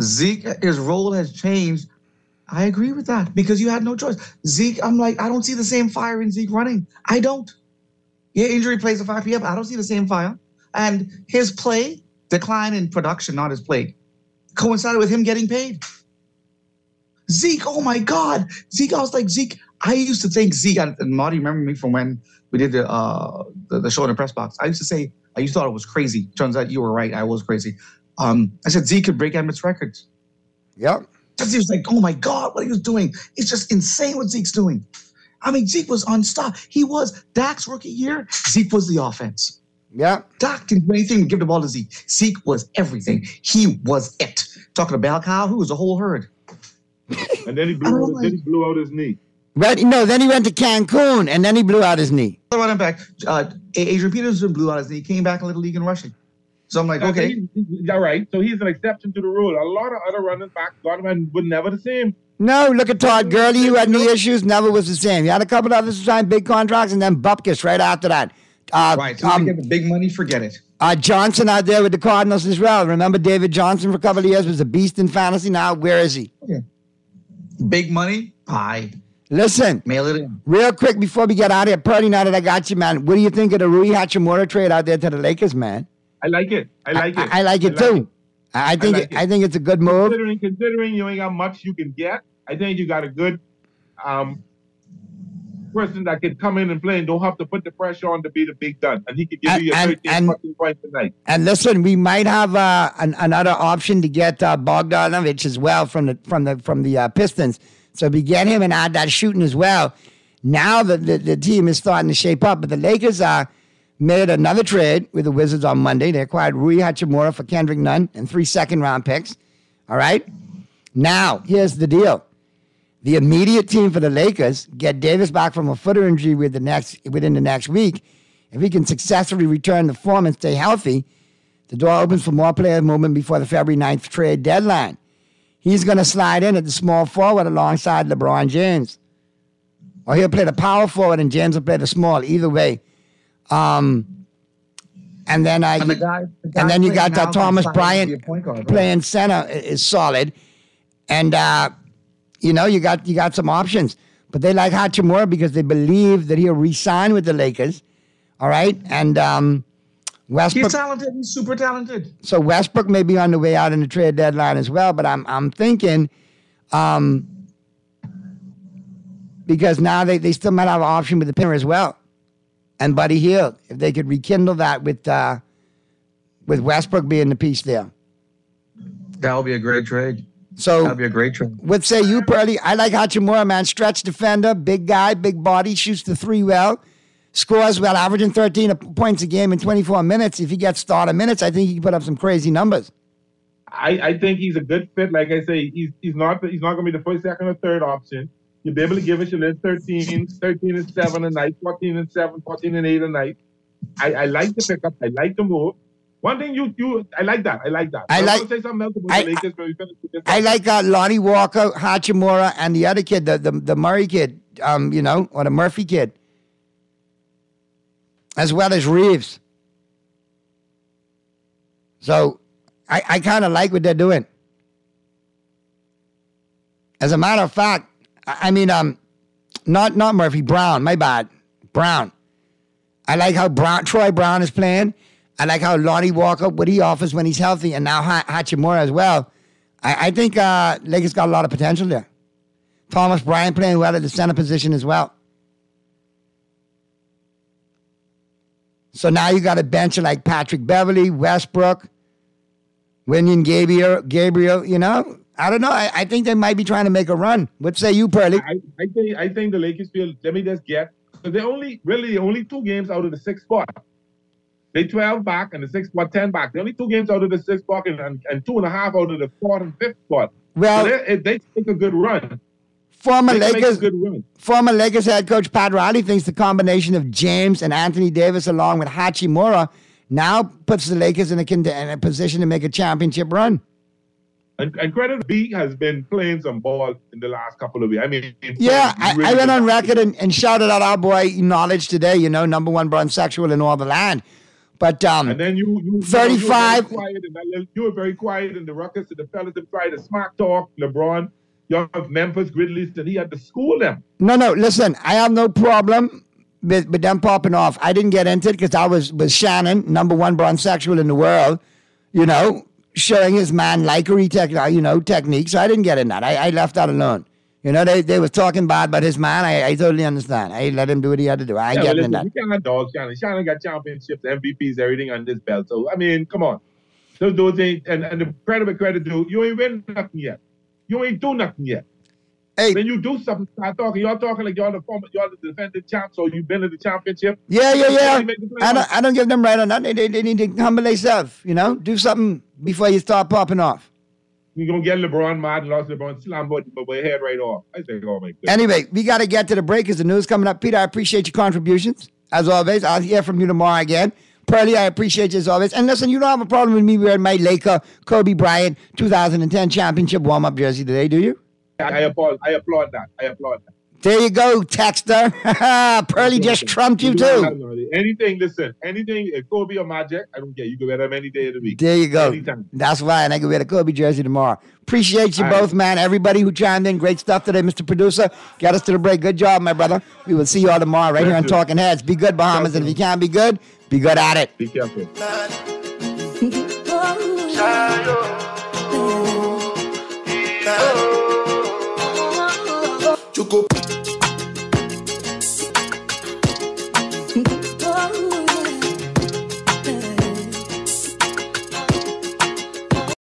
Zeke, his role has changed. I agree with that because you had no choice. Zeke, I'm like, I don't see the same fire in Zeke running. I don't. Yeah, injury plays a 5 p.m. I don't see the same fire. And his play, decline in production, not his play, coincided with him getting paid. Zeke, oh my God. Zeke, I was like, Zeke, I used to think Zeke, and, and Marty, remember me from when we did the, uh, the, the show in the press box. I used to say, I used to thought it was crazy. Turns out you were right. I was crazy. Um, I said Zeke could break Emmett's records. Yep. Because he was like, oh my God, what he was doing. It's just insane what Zeke's doing. I mean, Zeke was unstoppable. He was Dak's rookie year. Zeke was the offense. Yeah. Dak didn't do anything to give the ball to Zeke. Zeke was everything. He was it. Talking to Bell Cow, who was a whole herd. And then he blew, Oh out, my- then he blew out his knee. But no, then he went to Cancun and then he blew out his knee. The running back, uh, Adrian Peterson blew out his knee, came back in Little League in rushing. So I'm like, Uh, okay. he- he- all right. So he's an exception to the rule. A lot of other running backs, got him and were never the same. No, look at Todd Gurley, who had knee issues, never was the same. He had a couple others who signed big contracts, and then Bupkis right after that. Uh, Right. So you um, get the big money, forget it. uh, Johnson out there with the Cardinals as well. Remember David Johnson for a couple of years was a beast in fantasy. Now where is he? Big money, pie. Listen, Mail it in. real quick before we get out of here, Purdy. Now that I got you, man, what do you think of the Rui Hachimura trade out there to the Lakers, man? I like it. I like it. I, I like it too. I I think like it, it. I think it's a good move. Considering, considering you ain't got much you can get, I think you got a good um, person that can come in and play and don't have to put the pressure on to be the big gun. And he could give And- you a and- 13 and- fucking points tonight. And listen, we might have uh, an, another option to get uh, Bogdanovich as well from the from the from the uh, Pistons. So if we get him and add that shooting as well, now the, the, the team is starting to shape up. But the Lakers are made another trade with the Wizards on Monday. They acquired Rui Hachimura for Kendrick Nunn and three second round picks. All right. Now here's the deal: the immediate team for the Lakers get Davis back from a footer injury with the next within the next week. If he can successfully return to form and stay healthy, the door opens for more player movement before the February 9th trade deadline. He's going to slide in at the small forward alongside LeBron James. Or he'll play the power forward and James will play the small. Either way. Um, and then I And the guy- the guy and then you got Thomas can slide into Bryant guard, right? playing center is solid. And uh, you know, you got you got some options. But they like Hachimura because they believe that he'll re-sign with the Lakers. All right. And um Westbrook He's talented. He's super talented. so Westbrook may be on the way out in the trade deadline as well, but I'm I'm thinking, um, because now they, they still might have an option with the pinner as well, and Buddy Hield if they could rekindle that with uh, with Westbrook being the piece there. That would be a great trade. So That'd be a great trade. what say you, Pearly? I like Hachimura, man. Stretch defender, big guy, big body, shoots the three well, scores well, averaging 13 points a game in 24 minutes. If he gets starter minutes, I think he can put up some crazy numbers. I, I think he's a good fit. Like I say, he's he's not he's not going to be the first, second, or third option. You'll be able to give us your list 13, 13 and 7 a night, 14 and 7, 14 and 8 a night. I, I like the pickup. I like the move. One thing you you I like that. I like that. I I'm like- say something else about I- the Lakers when we finish with this. I like uh, Lonnie Walker, Hachimura, and the other kid, the, the the Murray kid, um, you know, or the Murphy kid, as well as Reaves. So, I, I kind of like what they're doing. As a matter of fact, I, I mean, um, not not Murphy Brown. My bad, Brown. I like how Brown Troy Brown is playing. I like how Lonnie Walker, what he offers when he's healthy, and now ha- Hachimura as well. I, I think uh, Lakers got a lot of potential there. Thomas Bryant playing well at the center position as well. So now you got a bench like Patrick Beverley, Westbrook, William Gabriel, Gabriel, you know? I don't know. I, I think they might be trying to make a run. What say you, Pearly? I, I think I think the Lakers feel. Let me just get. They're only really only two games out of the six spot. They 12 back and the six spot 10 back. They're only two games out of the six spot and, and, two and a half out of the fourth and fifth spot. Well- so they, they take a good run. Former they can make a Lakers, former Lakers head coach Pat Riley thinks the combination of James and Anthony Davis along with Hachimura now puts the Lakers in a, con- in a position to make a championship run. And, and credit B has been playing some ball in the last couple of years. I mean, Yeah, I, really I went on record and, and shouted out our boy Knowledge today, you know, number one bronsexual in all the land. But um, And then you, you, you 35 You were, very quiet in that you were very quiet in the ruckus, and the fellas have tried to smack talk LeBron, young Memphis Grizzlies, and he had to school them. No, no. Listen, I have no problem with, with them popping off. I didn't get into it because I was with Shannon, number one bronsexual in the world. You know, showing his man likery tech, you know, techniques. So I didn't get in that. I, I left that alone. You know, they they was talking bad about his man. I, I totally understand. I let him do what he had to do. I ain't Yeah, getting in that. we cannot dog Shannon. Shannon got championships, MVPs, everything on this belt. So I mean, come on. Those dudes ain't and, and the credit with credit due, you ain't win nothing yet. You ain't do nothing yet. Hey. When you do something, start talking. Y'all talking like y'all the former, y'all the defending champ, so you've been in the championship. Yeah, yeah, yeah. You I don't, I don't give them right on that. They, they, they need to humble themselves, you know? Do something before you start popping off. You're gonna get LeBron mad and lost LeBron slam but but my head right off. I say, oh my. Anyway, we got to get to the break because the news coming up. Peter, I appreciate your contributions. As always, I'll hear from you tomorrow again. Pearly, I appreciate you as always. And listen, you don't have a problem with me wearing my Laker Kobe Bryant 2010 championship warm up jersey today, do you? I applaud. I applaud that. I applaud that. There you go, Texter. (laughs) Pearly just trumped you too. Anything, listen, anything, it Kobe or a magic. I don't care. You can wear them any day of the week. There you go. Anytime. That's why, and I can wear the Kobe jersey tomorrow. Appreciate you All both, right. man. Everybody who chimed in, great stuff today, Mr. Producer. Got us to the break. Good job, my brother. We will see you all tomorrow right Thank here on Talking Heads. Be good, Bahamas, and if you can't be good, be good at it. Be careful. (laughs) Oh.